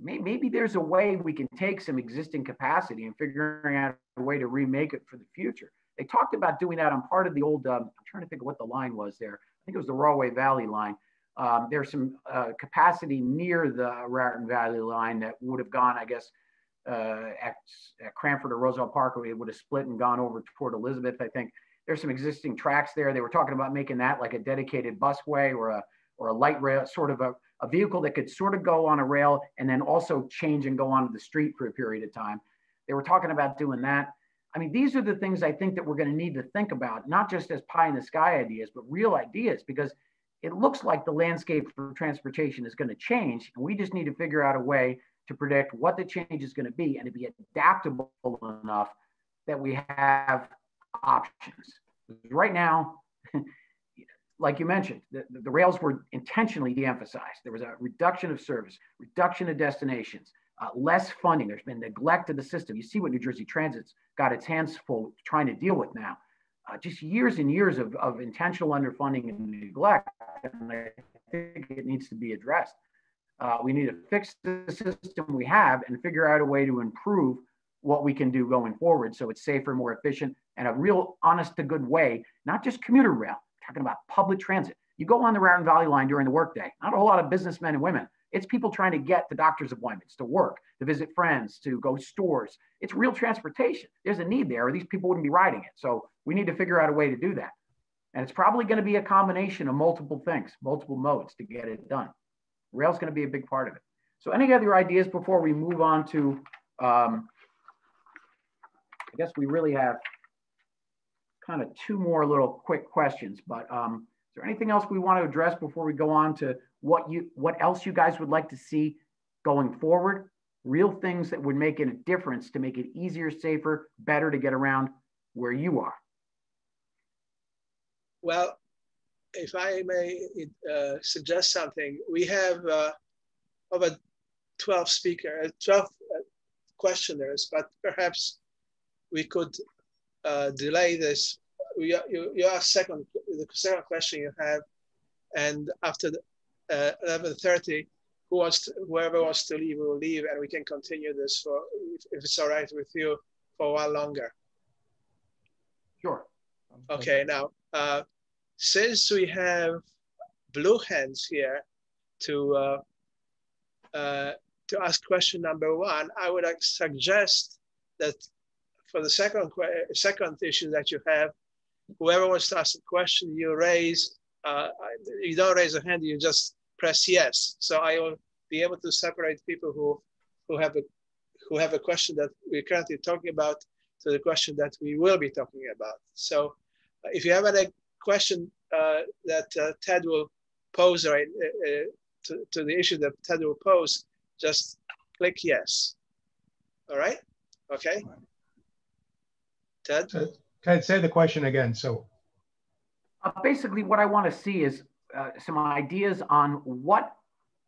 Maybe there's a way we can take some existing capacity and figuring out a way to remake it for the future. They talked about doing that on part of the old, um, I'm trying to think of what the line was there. I think it was the Rahway Valley line. Um, there's some uh, capacity near the Raritan Valley line that would have gone, I guess, uh, at, at, Cranford or Roosevelt Park, it would have split and gone over toward Elizabeth. I think there's some existing tracks there. They were talking about making that like a dedicated busway or a or a light rail, sort of a, a vehicle that could sort of go on a rail and then also change and go onto the street for a period of time. They were talking about doing that. I mean, these are the things I think that we're going to need to think about, not just as pie in the sky ideas, but real ideas, because it looks like the landscape for transportation is going to change. And we just need to figure out a way to predict what the change is going to be and to be adaptable enough that we have options. Right now, like you mentioned, the, the rails were intentionally de-emphasized. There was a reduction of service, reduction of destinations, uh, less funding. There's been neglect of the system. You see what New Jersey Transit's got its hands full trying to deal with now. Uh, just years and years of, of intentional underfunding and neglect. And I think it needs to be addressed. Uh, we need to fix the system we have and figure out a way to improve what we can do going forward so it's safer, more efficient, and a real honest to good way, not just commuter rail, talking about public transit. You go on the Raritan Valley line during the workday, not a whole lot of businessmen and women It's people trying to get to doctor's appointments, to work, to visit friends, to go stores. It's real transportation. There's a need there, or these people wouldn't be riding it. So we need to figure out a way to do that. And it's probably going to be a combination of multiple things, multiple modes to get it done. Rail's going to be a big part of it. So any other ideas before we move on to, um, I guess we really have kind of two more little quick questions, but um, is there anything else we want to address before we go on to what you what else you guys would like to see going forward? Real things that would make it a difference to make it easier, safer, better to get around where you are. Well, if I may uh, suggest something, we have uh, over 12 speakers, uh, 12 uh, questioners, but perhaps we could uh, delay this. You, you, you second, the second question you have, and after the, uh, 11.30, who wants to, whoever wants to leave will leave and we can continue this for, if, if it's all right with you, for a while longer. Sure. Okay, now, uh, since we have blue hands here to uh, uh, to ask question number one, I would suggest that for the second second issue that you have, whoever wants to ask a question, you raise, uh, you don't raise a hand, you just press yes. So I will be able to separate people who who have a who have a question that we're currently talking about to the question that we will be talking about. So if you have any question uh, that uh, Ted will pose right uh, to, to the issue that Ted will pose, just click yes. All right? Okay. Ted? Ted, say the question again. So uh, basically what I want to see is uh, some ideas on what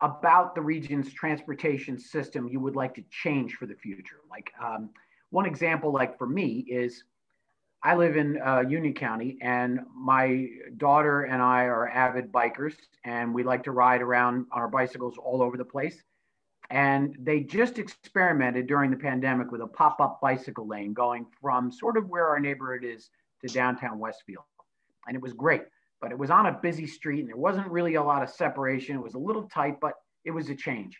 about the region's transportation system you would like to change for the future. Like um, one example, like for me is I live in uh, Union County, and my daughter and I are avid bikers, and we like to ride around on our bicycles all over the place. And they just experimented during the pandemic with a pop up bicycle lane going from sort of where our neighborhood is to downtown Westfield. And it was great, but it was on a busy street and there wasn't really a lot of separation. It was a little tight, but it was a change.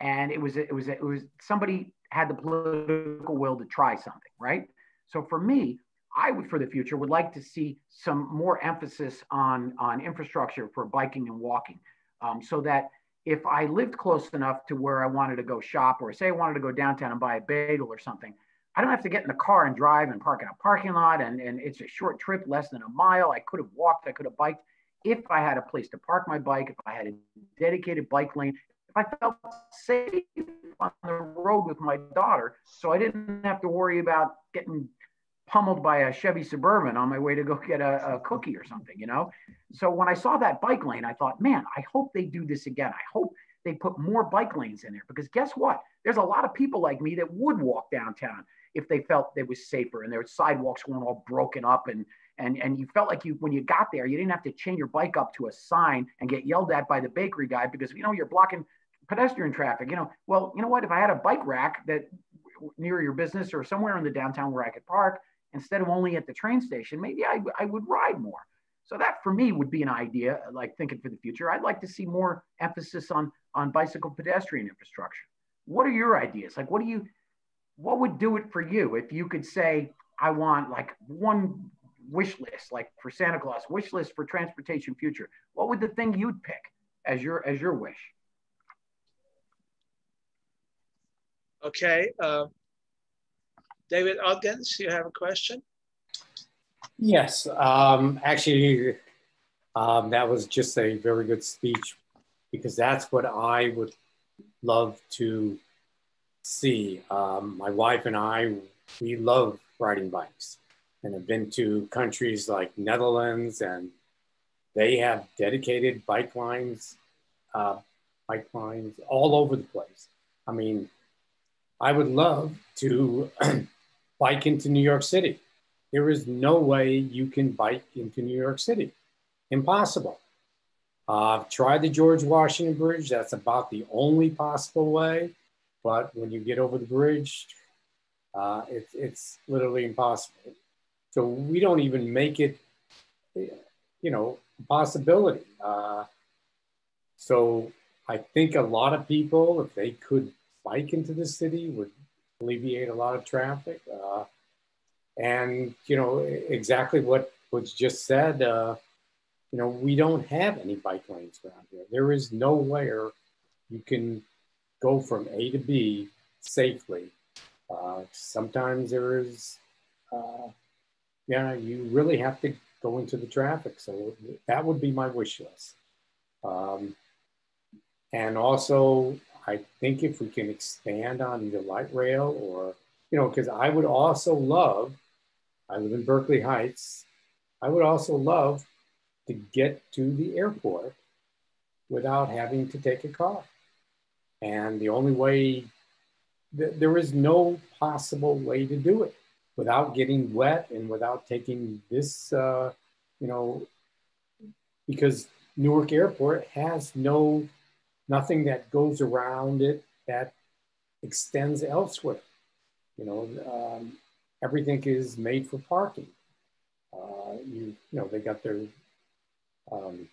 And it was, it was, it was somebody had the political will to try something, right? So for me, I would, for the future, would like to see some more emphasis on, on infrastructure for biking and walking um, so that if I lived close enough to where I wanted to go shop or say I wanted to go downtown and buy a bagel or something, I don't have to get in the car and drive and park in a parking lot. And, and it's a short trip, less than a mile. I could have walked, I could have biked. If I had a place to park my bike, if I had a dedicated bike lane, if I felt safe on the road with my daughter, so I didn't have to worry about getting pummeled by a Chevy Suburban on my way to go get a, a, cookie or something, you know? So when I saw that bike lane, I thought, man, I hope they do this again. I hope they put more bike lanes in there because guess what? There's a lot of people like me that would walk downtown if they felt it was safer and their sidewalks weren't all broken up and and and you felt like you when you got there you didn't have to chain your bike up to a sign and get yelled at by the bakery guy because you know you're blocking pedestrian traffic you know well you know what if i had a bike rack that near your business or somewhere in the downtown where i could park instead of only at the train station, maybe I, I would ride more. So that for me would be an idea, like thinking for the future. I'd like to see more emphasis on, on bicycle pedestrian infrastructure. What are your ideas? Like, what do you, what would do it for you if you could say, I want like one wish list, like for Santa Claus, wish list for transportation future? What would the thing you'd pick as your as your wish? Okay, uh, David Ogdens, you have a question? Yes, um, actually, um, that was just a very good speech because that's what I would love to see. Um, my wife and I, we love riding bikes and have been to countries like Netherlands and they have dedicated bike lines, uh, bike lines all over the place. I mean, I would love to bike into New York City. There is no way you can bike into New York City. Impossible. Uh, I've tried the George Washington Bridge. That's about the only possible way. But when you get over the bridge, uh, it's, it's literally impossible. So we don't even make it, you know, a possibility. Uh, so I think a lot of people, if they could bike into the city, would alleviate a lot of traffic. Uh, and you know exactly what was just said. Uh, you know we don't have any bike lanes around here. There is nowhere you can go from A to B safely. Uh, sometimes there is, uh, yeah, you really have to go into the traffic. So that would be my wish list. Um, and also, I think if we can expand on either light rail or, you know, because I would also love, I live in Berkeley Heights, I would also love to get to the airport without having to take a car. And the only way, th- there is no possible way to do it without getting wet and without taking this, uh, you know, because Newark Airport has no, nothing that goes around it that extends elsewhere. You know, um, everything is made for parking. Uh, you, you know, they got their um,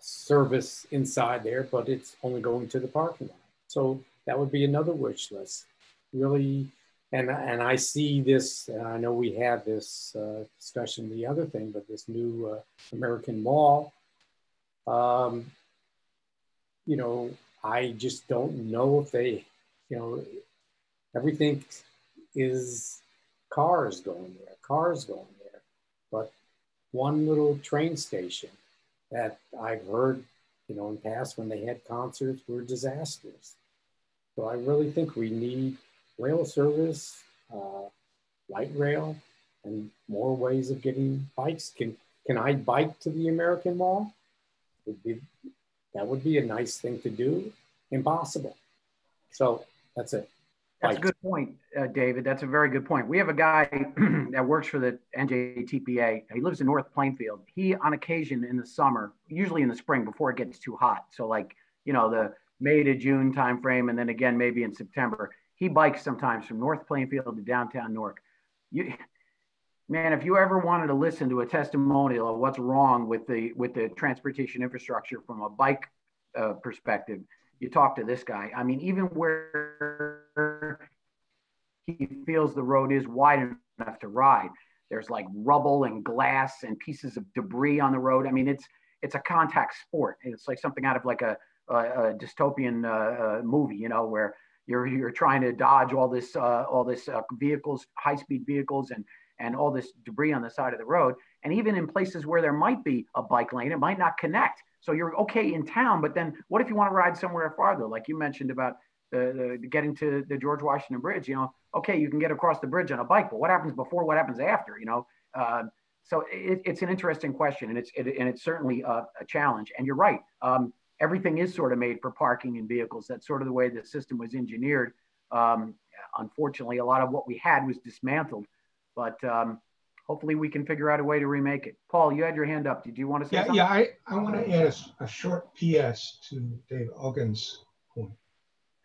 service inside there, but it's only going to the parking lot. So that would be another wish list. Really, and and I see this. I know we had this uh, discussion, the other thing, but this new uh, American Mall. Um, you know, I just don't know if they, you know, everything is cars going there, cars going there, but one little train station that I've heard, you know, in past when they had concerts were disasters. So I really think we need rail service, uh, light rail, and more ways of getting bikes. Can can I bike to the American Mall? Would be that would be a nice thing to do. Impossible. So that's it. That's a good point, uh, David. That's a very good point. We have a guy that works for the NJTPA. He lives in North Plainfield. He, on occasion in the summer, usually in the spring before it gets too hot, so like you know the May to June timeframe, and then again maybe in September, he bikes sometimes from North Plainfield to downtown Newark. You, man, if you ever wanted to listen to a testimonial of what's wrong with the with the transportation infrastructure from a bike uh, perspective, you talk to this guy. I mean, even where he feels the road is wide enough to ride, there's like rubble and glass and pieces of debris on the road. I mean, it's it's a contact sport. It's like something out of like a, a, a dystopian uh, uh, movie, you know, where you're you're trying to dodge all this uh, all this uh, vehicles, high speed vehicles, and and all this debris on the side of the road. And even in places where there might be a bike lane, it might not connect. So you're okay in town, but then what if you want to ride somewhere farther? Like you mentioned about the, the getting to the George Washington Bridge, you know, okay, you can get across the bridge on a bike, but what happens before? What happens after? You know, uh, so it, it's an interesting question, and it's it, and it's certainly a, a, challenge. And you're right, um, everything is sort of made for parking and vehicles. That's sort of the way the system was engineered. Um, unfortunately, a lot of what we had was dismantled, but um, hopefully we can figure out a way to remake it. Paul, you had your hand up. Did you want to say yeah, something? Yeah, I, I want to add a, a, short PS to Dave Ogden's point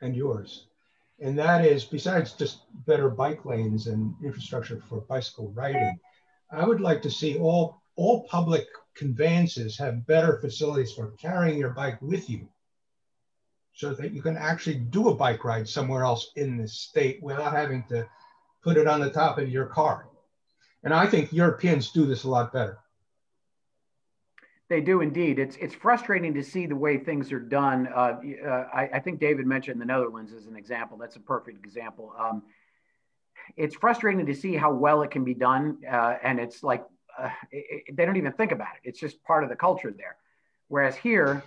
and yours. And that is, besides just better bike lanes and infrastructure for bicycle riding, I would like to see all, all public conveyances have better facilities for carrying your bike with you so that you can actually do a bike ride somewhere else in the state without having to put it on the top of your car. And I think Europeans do this a lot better. They do indeed. It's it's frustrating to see the way things are done. Uh, uh, I, I, think David mentioned the Netherlands as an example. That's a perfect example. Um, it's frustrating to see how well it can be done, uh, and it's like uh, it, it, they don't even think about it. It's just part of the culture there. Whereas here,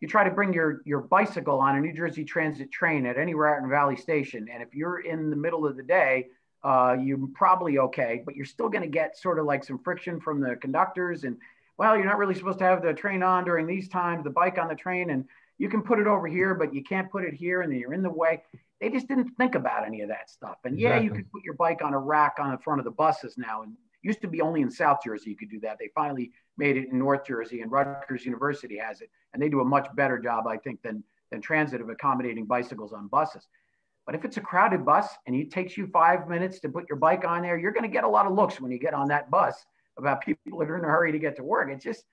you try to bring your your bicycle on a New Jersey Transit train at any Raritan Valley station, and if you're in the middle of the day uh, you're probably okay, but you're still going to get sort of like some friction from the conductors. And well, you're not really supposed to have the train on during these times, the bike on the train, and you can put it over here, but you can't put it here, and then you're in the way. They just didn't think about any of that stuff. And yeah, you could put your bike on a rack on the front of the buses now. And used to be only in South Jersey you could do that. They finally made it in North Jersey, and Rutgers University has it, and they do a much better job, I think, than than transit of accommodating bicycles on buses. But if it's a crowded bus and it takes you five minutes to put your bike on there, you're going to get a lot of looks when you get on that bus about people that are in a hurry to get to work. It's just,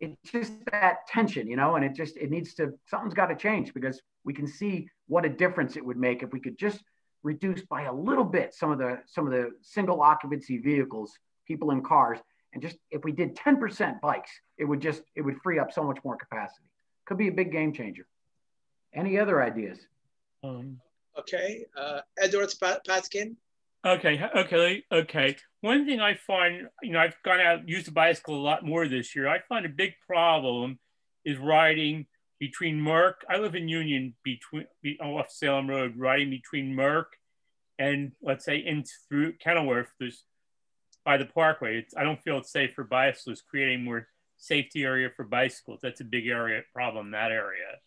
it's just that tension, you know, and it just it needs to something's got to change because we can see what a difference it would make if we could just reduce by a little bit some of the some of the single occupancy vehicles, people in cars, and just if we did 10% bikes, it would just it would free up so much more capacity. Could be a big game changer. Any other ideas? Um, Okay, uh, Edward Pat- Patkin. okay, okay, okay. One thing I find, you know, I've gone out used the bicycle a lot more this year. I find a big problem is riding between Merck. I live in Union, between off Salem Road, riding between Merck and let's say in through Kenilworth. There's by the Parkway. It's, I don't feel it's safe for bicyclists. Creating more safety area for bicycles. That's a big area problem. in That area.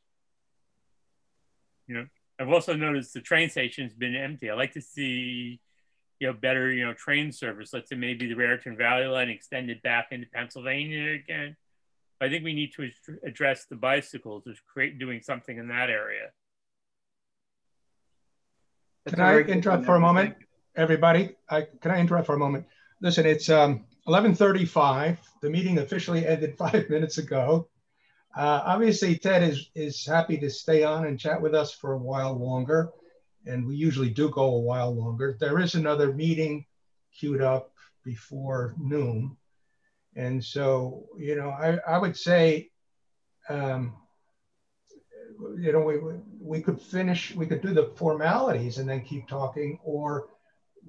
You know, I've also noticed the train station's been empty. I like to see, you know, better, you know, train service. Let's say maybe the Raritan Valley line extended back into Pennsylvania again. I think we need to address the bicycles, is create doing something in that area. Can I interrupt for a moment, everybody? I, can I interrupt for a moment? Listen, it's um, 11:35. The meeting officially ended five minutes ago. Uh, Obviously, Ted is, is happy to stay on and chat with us for a while longer, and we usually do go a while longer. There is another meeting queued up before noon. And so, you know, I, I would say, um, you know, we, we could finish, we could do the formalities and then keep talking, or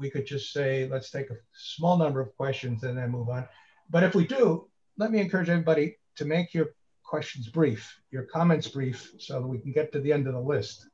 we could just say, let's take a small number of questions and then move on. But if we do, let me encourage everybody to make your questions brief, your comments brief, so that we can get to the end of the list.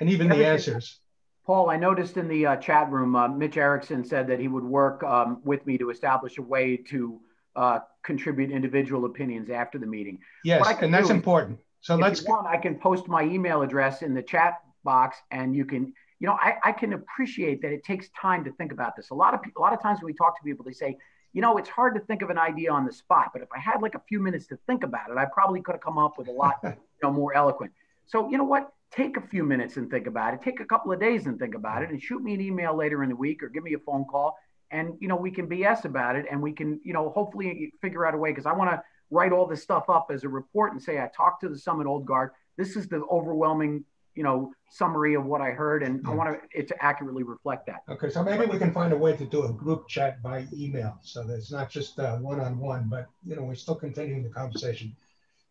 And even the answers. Paul, I noticed in the uh, chat room, uh, Mitch Erickson said that he would work um, with me to establish a way to uh, contribute individual opinions after the meeting. Yes, What I can and that's important. So let's, want, I can post my email address in the chat box, and you can, you know, I, I can appreciate that it takes time to think about this. A lot of people, a lot of times when we talk to people, they say, you know, it's hard to think of an idea on the spot, but if I had like a few minutes to think about it, I probably could have come up with a lot, you know, more eloquent. So you know what? Take a few minutes and think about it. Take a couple of days and think about it, and shoot me an email later in the week or give me a phone call, and you know we can BS about it, and we can, you know, hopefully figure out a way because I want to write all this stuff up as a report and say I talked to the Summit Old Guard. This is the overwhelming, you know, summary of what I heard, and I Yeah. want it to accurately reflect that. okay, so maybe we can find a way to do a group chat by email, so that it's not just uh, one-on-one, but, you know, we're still continuing the conversation.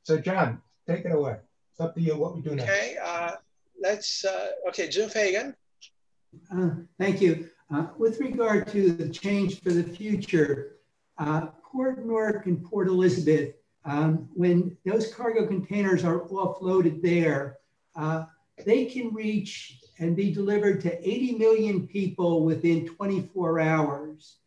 So John, take it away. It's up to you what we do next. Okay, uh, let's, uh, okay, Jim Fagan. Uh, Thank you. Uh, With regard to the change for the future, uh, Port Newark and Port Elizabeth, um, when those cargo containers are offloaded there, uh, they can reach and be delivered to 80 million people within 24 hours.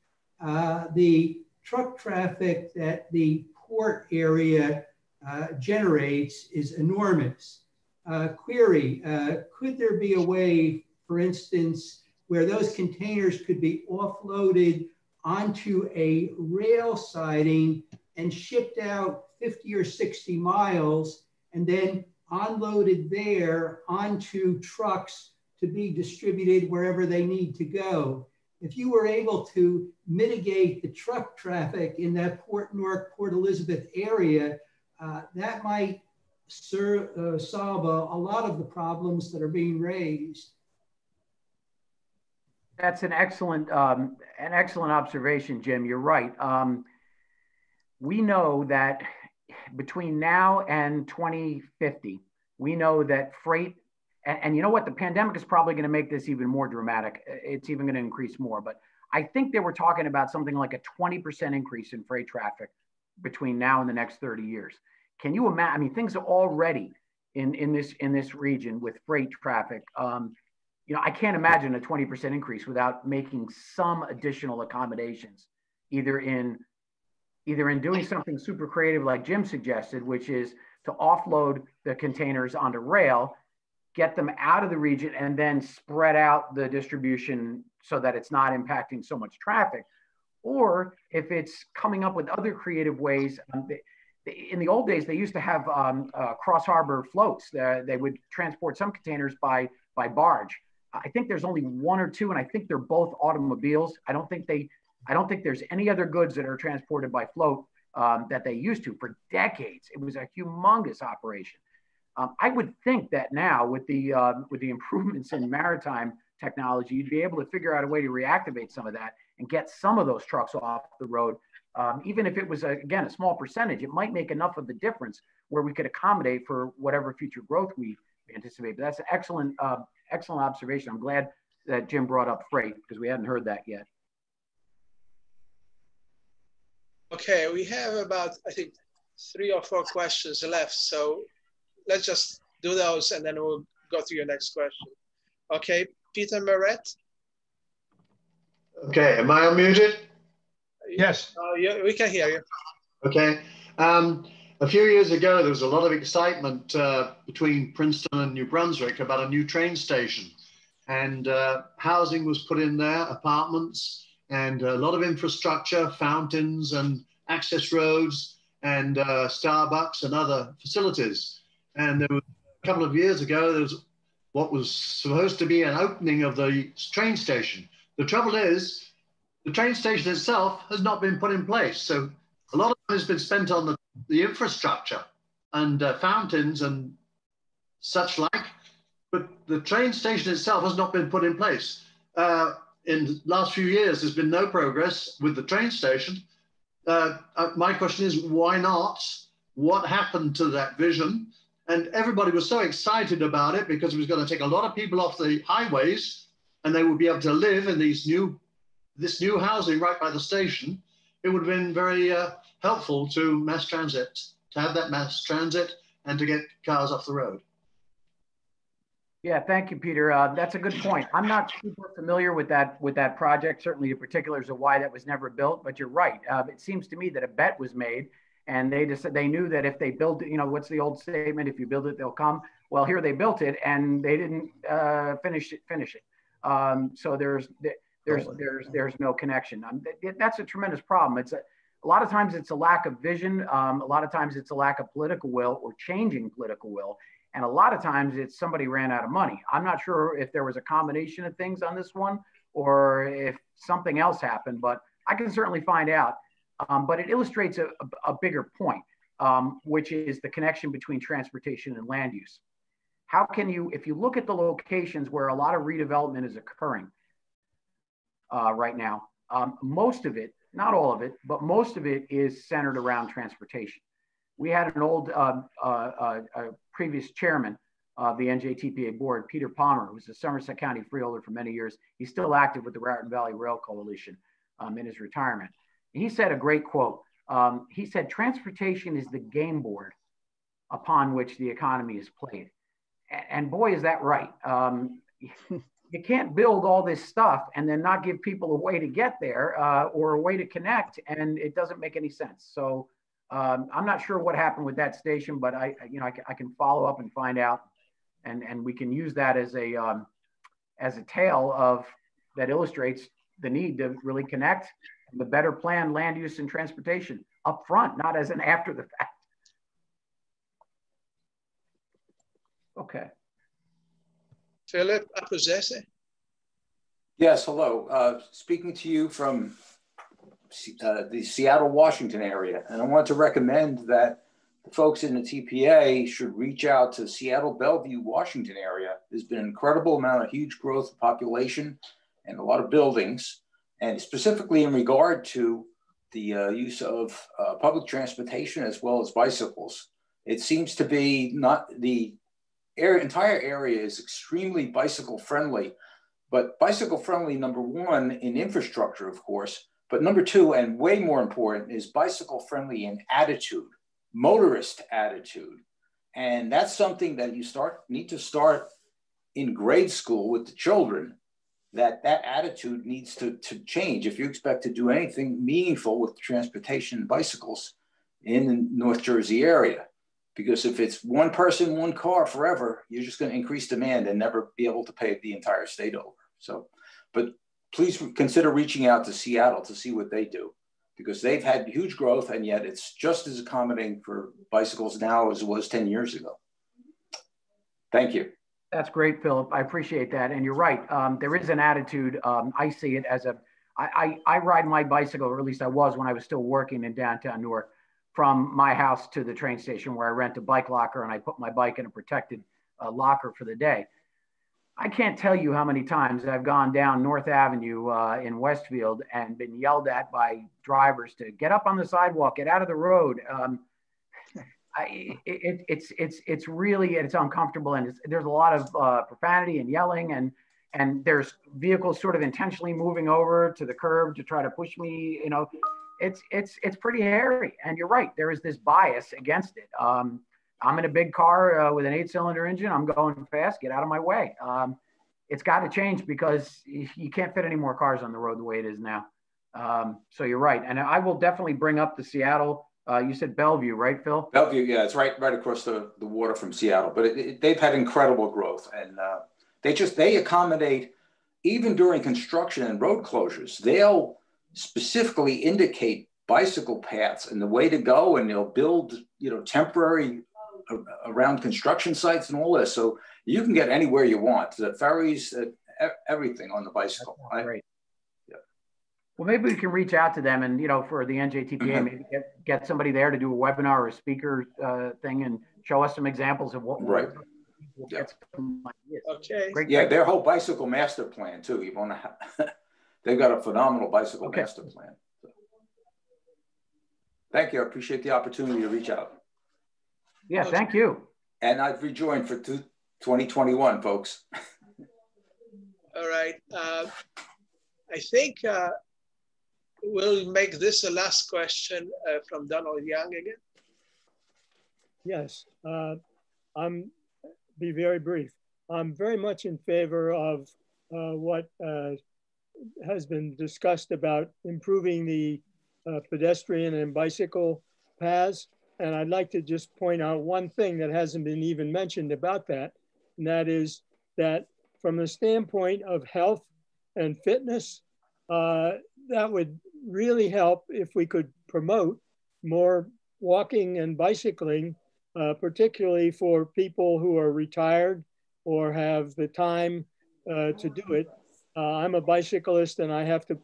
Uh, The truck traffic that the port area uh, generates is enormous. Uh, Query, uh, could there be a way, for instance, where those containers could be offloaded onto a rail siding and shipped out 50 or 60 miles and then unloaded there onto trucks to be distributed wherever they need to go. If you were able to mitigate the truck traffic in that Port Newark, Port Elizabeth area, uh, that might ser- uh, solve a, a lot of the problems that are being raised. That's an excellent, um, an excellent observation, Jim. You're right. Um, we know that between now and 2050, we know that freight, and, and you know what? The pandemic is probably going to make this even more dramatic. It's even going to increase more. But I think they were talking about something like a 20% increase in freight traffic between now and the next 30 years. Can you imagine? I mean, things are already in, in this in this region with freight traffic. Um, you know, I can't imagine a 20% increase without making some additional accommodations, either in either in doing something super creative like Jim suggested, which is to offload the containers onto rail, get them out of the region, and then spread out the distribution so that it's not impacting so much traffic. Or if it's coming up with other creative ways, um, they, in the old days, they used to have um, uh, cross harbor floats. Uh, they would transport some containers by by barge. I think there's only one or two, and I think they're both automobiles. I don't think they, I don't think there's any other goods that are transported by float um, that they used to for decades. It was a humongous operation. Um, I would think that now with the uh, with the improvements in maritime technology, you'd be able to figure out a way to reactivate some of that and get some of those trucks off the road. Um, even if it was a, again a small percentage, it might make enough of the difference where we could accommodate for whatever future growth we anticipate. But that's an excellent uh, excellent observation. I'm glad that Jim brought up freight because we hadn't heard that yet. Okay, we have about I think three or four questions left, so let's just do those and then we'll go to your next question. Okay, Peter Moret. Okay, am I unmuted? Yes. Uh, yeah, we can hear you. Okay. Um, a few years ago, there was a lot of excitement uh, between Princeton and New Brunswick about a new train station. And uh, housing was put in there, apartments, and a lot of infrastructure, fountains and access roads, and uh, Starbucks and other facilities. And there was, a couple of years ago, there was what was supposed to be an opening of the train station. The trouble is, the train station itself has not been put in place. So a lot of money has been spent on the, the infrastructure and uh, fountains and such like, but the train station itself has not been put in place. Uh, in the last few years, there's been no progress with the train station. Uh, uh my question is, why not? What happened to that vision? And everybody was so excited about it because it was going to take a lot of people off the highways and they would be able to live in these new, this new housing right by the station. It would have been very uh, helpful to mass transit, to have that mass transit and to get cars off the road. Yeah, thank you, Peter. Uh, that's a good point. I'm not super familiar with that with that project. Certainly, the particulars of why that was never built. But you're right. Uh, it seems to me that a bet was made and they just they knew that if they build you know what's the old statement if you build it they'll come well here they built it and they didn't uh, finish it finish it um, so there's there's there's there's no connection um, that's a tremendous problem it's a, a lot of times it's a lack of vision um, a lot of times it's a lack of political will or changing political will and a lot of times it's somebody ran out of money i'm not sure if there was a combination of things on this one or if something else happened but i can certainly find out um, but it illustrates a, a, a bigger point, um, which is the connection between transportation and land use. How can you, if you look at the locations where a lot of redevelopment is occurring uh, right now, um, most of it, not all of it, but most of it is centered around transportation. We had an old uh, uh, uh, uh previous chairman of the NJTPA board, Peter Palmer, who was a Somerset County freeholder for many years. He's still active with the Raritan Valley Rail Coalition um, in his retirement he said a great quote. Um, he said, transportation is the game board upon which the economy is played. And boy, is that right. Um, you can't build all this stuff and then not give people a way to get there uh, or a way to connect, and it doesn't make any sense. So um, I'm not sure what happened with that station, but I, you know, I, I, can follow up and find out, and and we can use that as a um, as a tale of that illustrates the need to really connect the better plan land use and transportation up front, not as an after the fact. Okay. Philip Apuzese. Yes, hello. Uh, speaking to you from uh, the Seattle, Washington area. And I want to recommend that the folks in the TPA should reach out to Seattle, Bellevue, Washington area. There's been an incredible amount of huge growth of population and a lot of buildings and specifically in regard to the uh, use of uh, public transportation as well as bicycles. It seems to be not the area, entire area is extremely bicycle friendly, but bicycle friendly, number one, in infrastructure, of course, but number two, and way more important, is bicycle friendly in attitude, motorist attitude. And that's something that you start need to start in grade school with the children that that attitude needs to, to change if you expect to do anything meaningful with transportation bicycles in the North Jersey area. Because if it's one person, one car forever, you're just going to increase demand and never be able to pay the entire state over. So, but please consider reaching out to Seattle to see what they do because they've had huge growth and yet it's just as accommodating for bicycles now as it was 10 years ago. Thank you. That's great, Philip. I appreciate that. And you're right. Um, there is an attitude. Um, I see it as a. I, I, I ride my bicycle, or at least I was when I was still working in downtown Newark. from my house to the train station where I rent a bike locker and I put my bike in a protected uh, locker for the day. I can't tell you how many times I've gone down North Avenue uh, in Westfield and been yelled at by drivers to get up on the sidewalk, get out of the road. Um, I, it, it's it's it's really it's uncomfortable and it's, there's a lot of uh, profanity and yelling and and there's vehicles sort of intentionally moving over to the curb to try to push me. You know, it's it's it's pretty hairy. And you're right, there is this bias against it. Um, I'm in a big car uh, with an eight-cylinder engine. I'm going fast. Get out of my way. Um, it's got to change because you can't fit any more cars on the road the way it is now. Um, so you're right, and I will definitely bring up the Seattle. Uh, you said Bellevue, right, Phil? Bellevue, yeah, it's right right across the, the water from Seattle. But it, it, they've had incredible growth, and uh, they just they accommodate even during construction and road closures. They'll specifically indicate bicycle paths and the way to go, and they'll build you know temporary around construction sites and all this. So you can get anywhere you want. The ferries, uh, everything on the bicycle. Great. Yeah. Well, maybe we can reach out to them and, you know, for the NJTPA, mm-hmm. maybe get, get somebody there to do a webinar or a speaker uh, thing and show us some examples of what. Right. We'll yeah. Okay. Great. Yeah, their whole bicycle master plan too. You want to? they've got a phenomenal bicycle okay. master plan. So. Thank you. I appreciate the opportunity to reach out. Yeah, thank you. And I've rejoined for two, 2021, folks. All right. Uh, I think uh, we'll make this the last question uh, from Donald Young again. Yes, uh, I'm be very brief. I'm very much in favor of uh, what uh, has been discussed about improving the pedestrian and bicycle paths. And I'd like to just point out one thing that hasn't been even mentioned about that, and that is that from the standpoint of health and fitness, uh, that would really help if we could promote more walking and bicycling, uh, particularly for people who are retired or have the time uh, to do it. Uh, I'm a bicyclist and I have to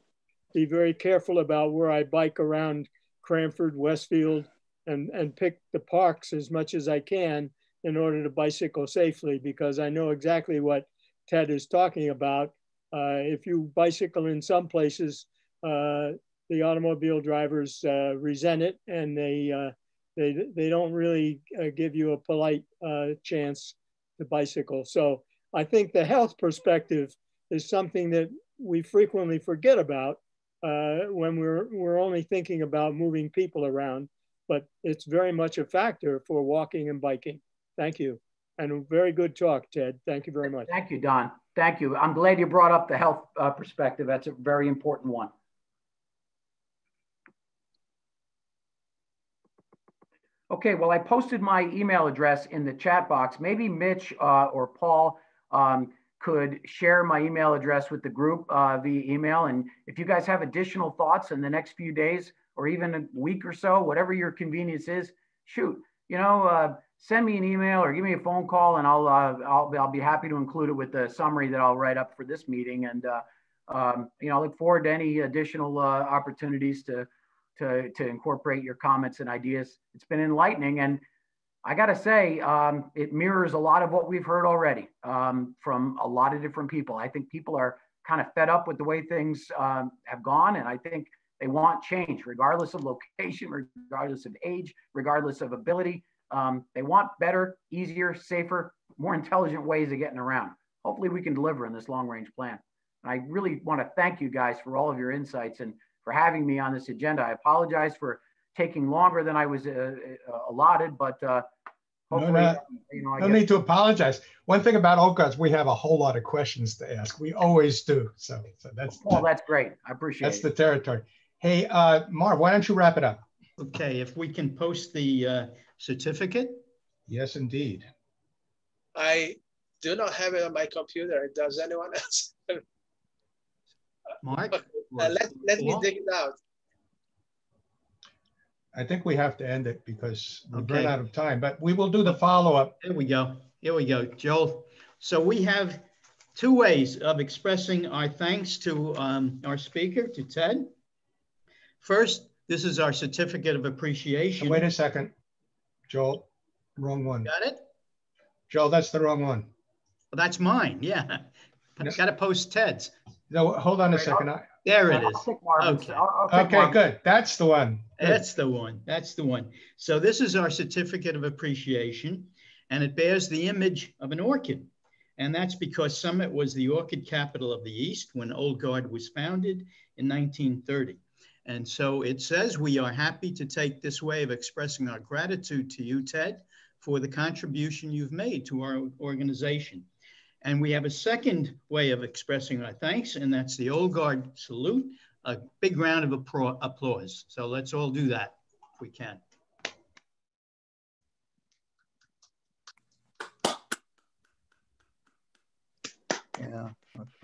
be very careful about where I bike around Cranford, Westfield, and, and pick the parks as much as I can in order to bicycle safely because I know exactly what Ted is talking about. Uh, if you bicycle in some places, uh, the automobile drivers uh, resent it and they, uh, they, they don't really uh, give you a polite uh, chance to bicycle. So I think the health perspective is something that we frequently forget about when we're, we're only thinking about moving people around but it's very much a factor for walking and biking. Thank you. And very good talk, Ted. Thank you very much. Thank you, Don. Thank you. I'm glad you brought up the health uh, perspective. That's a very important one. Okay, well, I posted my email address in the chat box. Maybe Mitch uh, or Paul um, could share my email address with the group uh, via email. And if you guys have additional thoughts in the next few days, or even a week or so, whatever your convenience is, shoot, you know, uh, send me an email or give me a phone call and I'll, uh, I'll, I'll be happy to include it with the summary that I'll write up for this meeting. And, uh, um, you know, I look forward to any additional uh, opportunities to, to, to incorporate your comments and ideas. It's been enlightening. And I got to say, um, it mirrors a lot of what we've heard already um, from a lot of different people. I think people are kind of fed up with the way things um, have gone. And I think they want change, regardless of location, regardless of age, regardless of ability. Um, they want better, easier, safer, more intelligent ways of getting around. Hopefully, we can deliver in this long range plan. And I really want to thank you guys for all of your insights and for having me on this agenda. I apologize for taking longer than I was uh, uh, allotted, but uh, hopefully, no, you know, no need to apologize. One thing about OCA is we have a whole lot of questions to ask. We always do. So, so that's well, that's great. I appreciate that's it. the territory. Hey, uh, Marv, why don't you wrap it up? Okay, if we can post the uh, certificate. Yes, indeed. I do not have it on my computer. Does anyone else? Mark? Uh, let let me dig it out. I think we have to end it because we've okay. run out of time, but we will do the follow-up. Here we go. Here we go, Joel. So we have two ways of expressing our thanks to um, our speaker, to Ted. First, This is our certificate of appreciation. Wait a second. Joel, wrong one. Got it? Joel, that's the wrong one. Well, that's mine, yeah. I've got to post Ted's. No, hold on a second. I- There it I'll is. take Okay. I'll- I'll Okay, Marvin's. good. That's the one. Good. That's the one. That's the one. So this is our certificate of appreciation, and it bears the image of an orchid. And that's because Summit was the orchid capital of the East when Old Guard was founded in 1930. And so it says, we are happy to take this way of expressing our gratitude to you, Ted, for the contribution you've made to our organization. And we have a second way of expressing our thanks, and that's the Old Guard salute. A big round of applause. So let's all do that if we can. Yeah,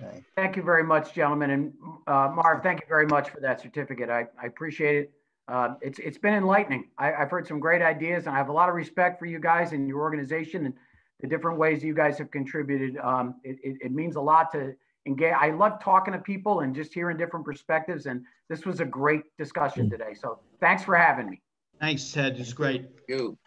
okay. Thank you very much, gentlemen. And uh, Marv, thank you very much for that certificate. I, I appreciate it. Uh, it's, it's been enlightening. I, I've heard some great ideas and I have a lot of respect for you guys and your organization and the different ways you guys have contributed. Um, it, it, it means a lot to engage. I love talking to people and just hearing different perspectives. And this was a great discussion today. So thanks for having me. Thanks, Ted. It's great. You.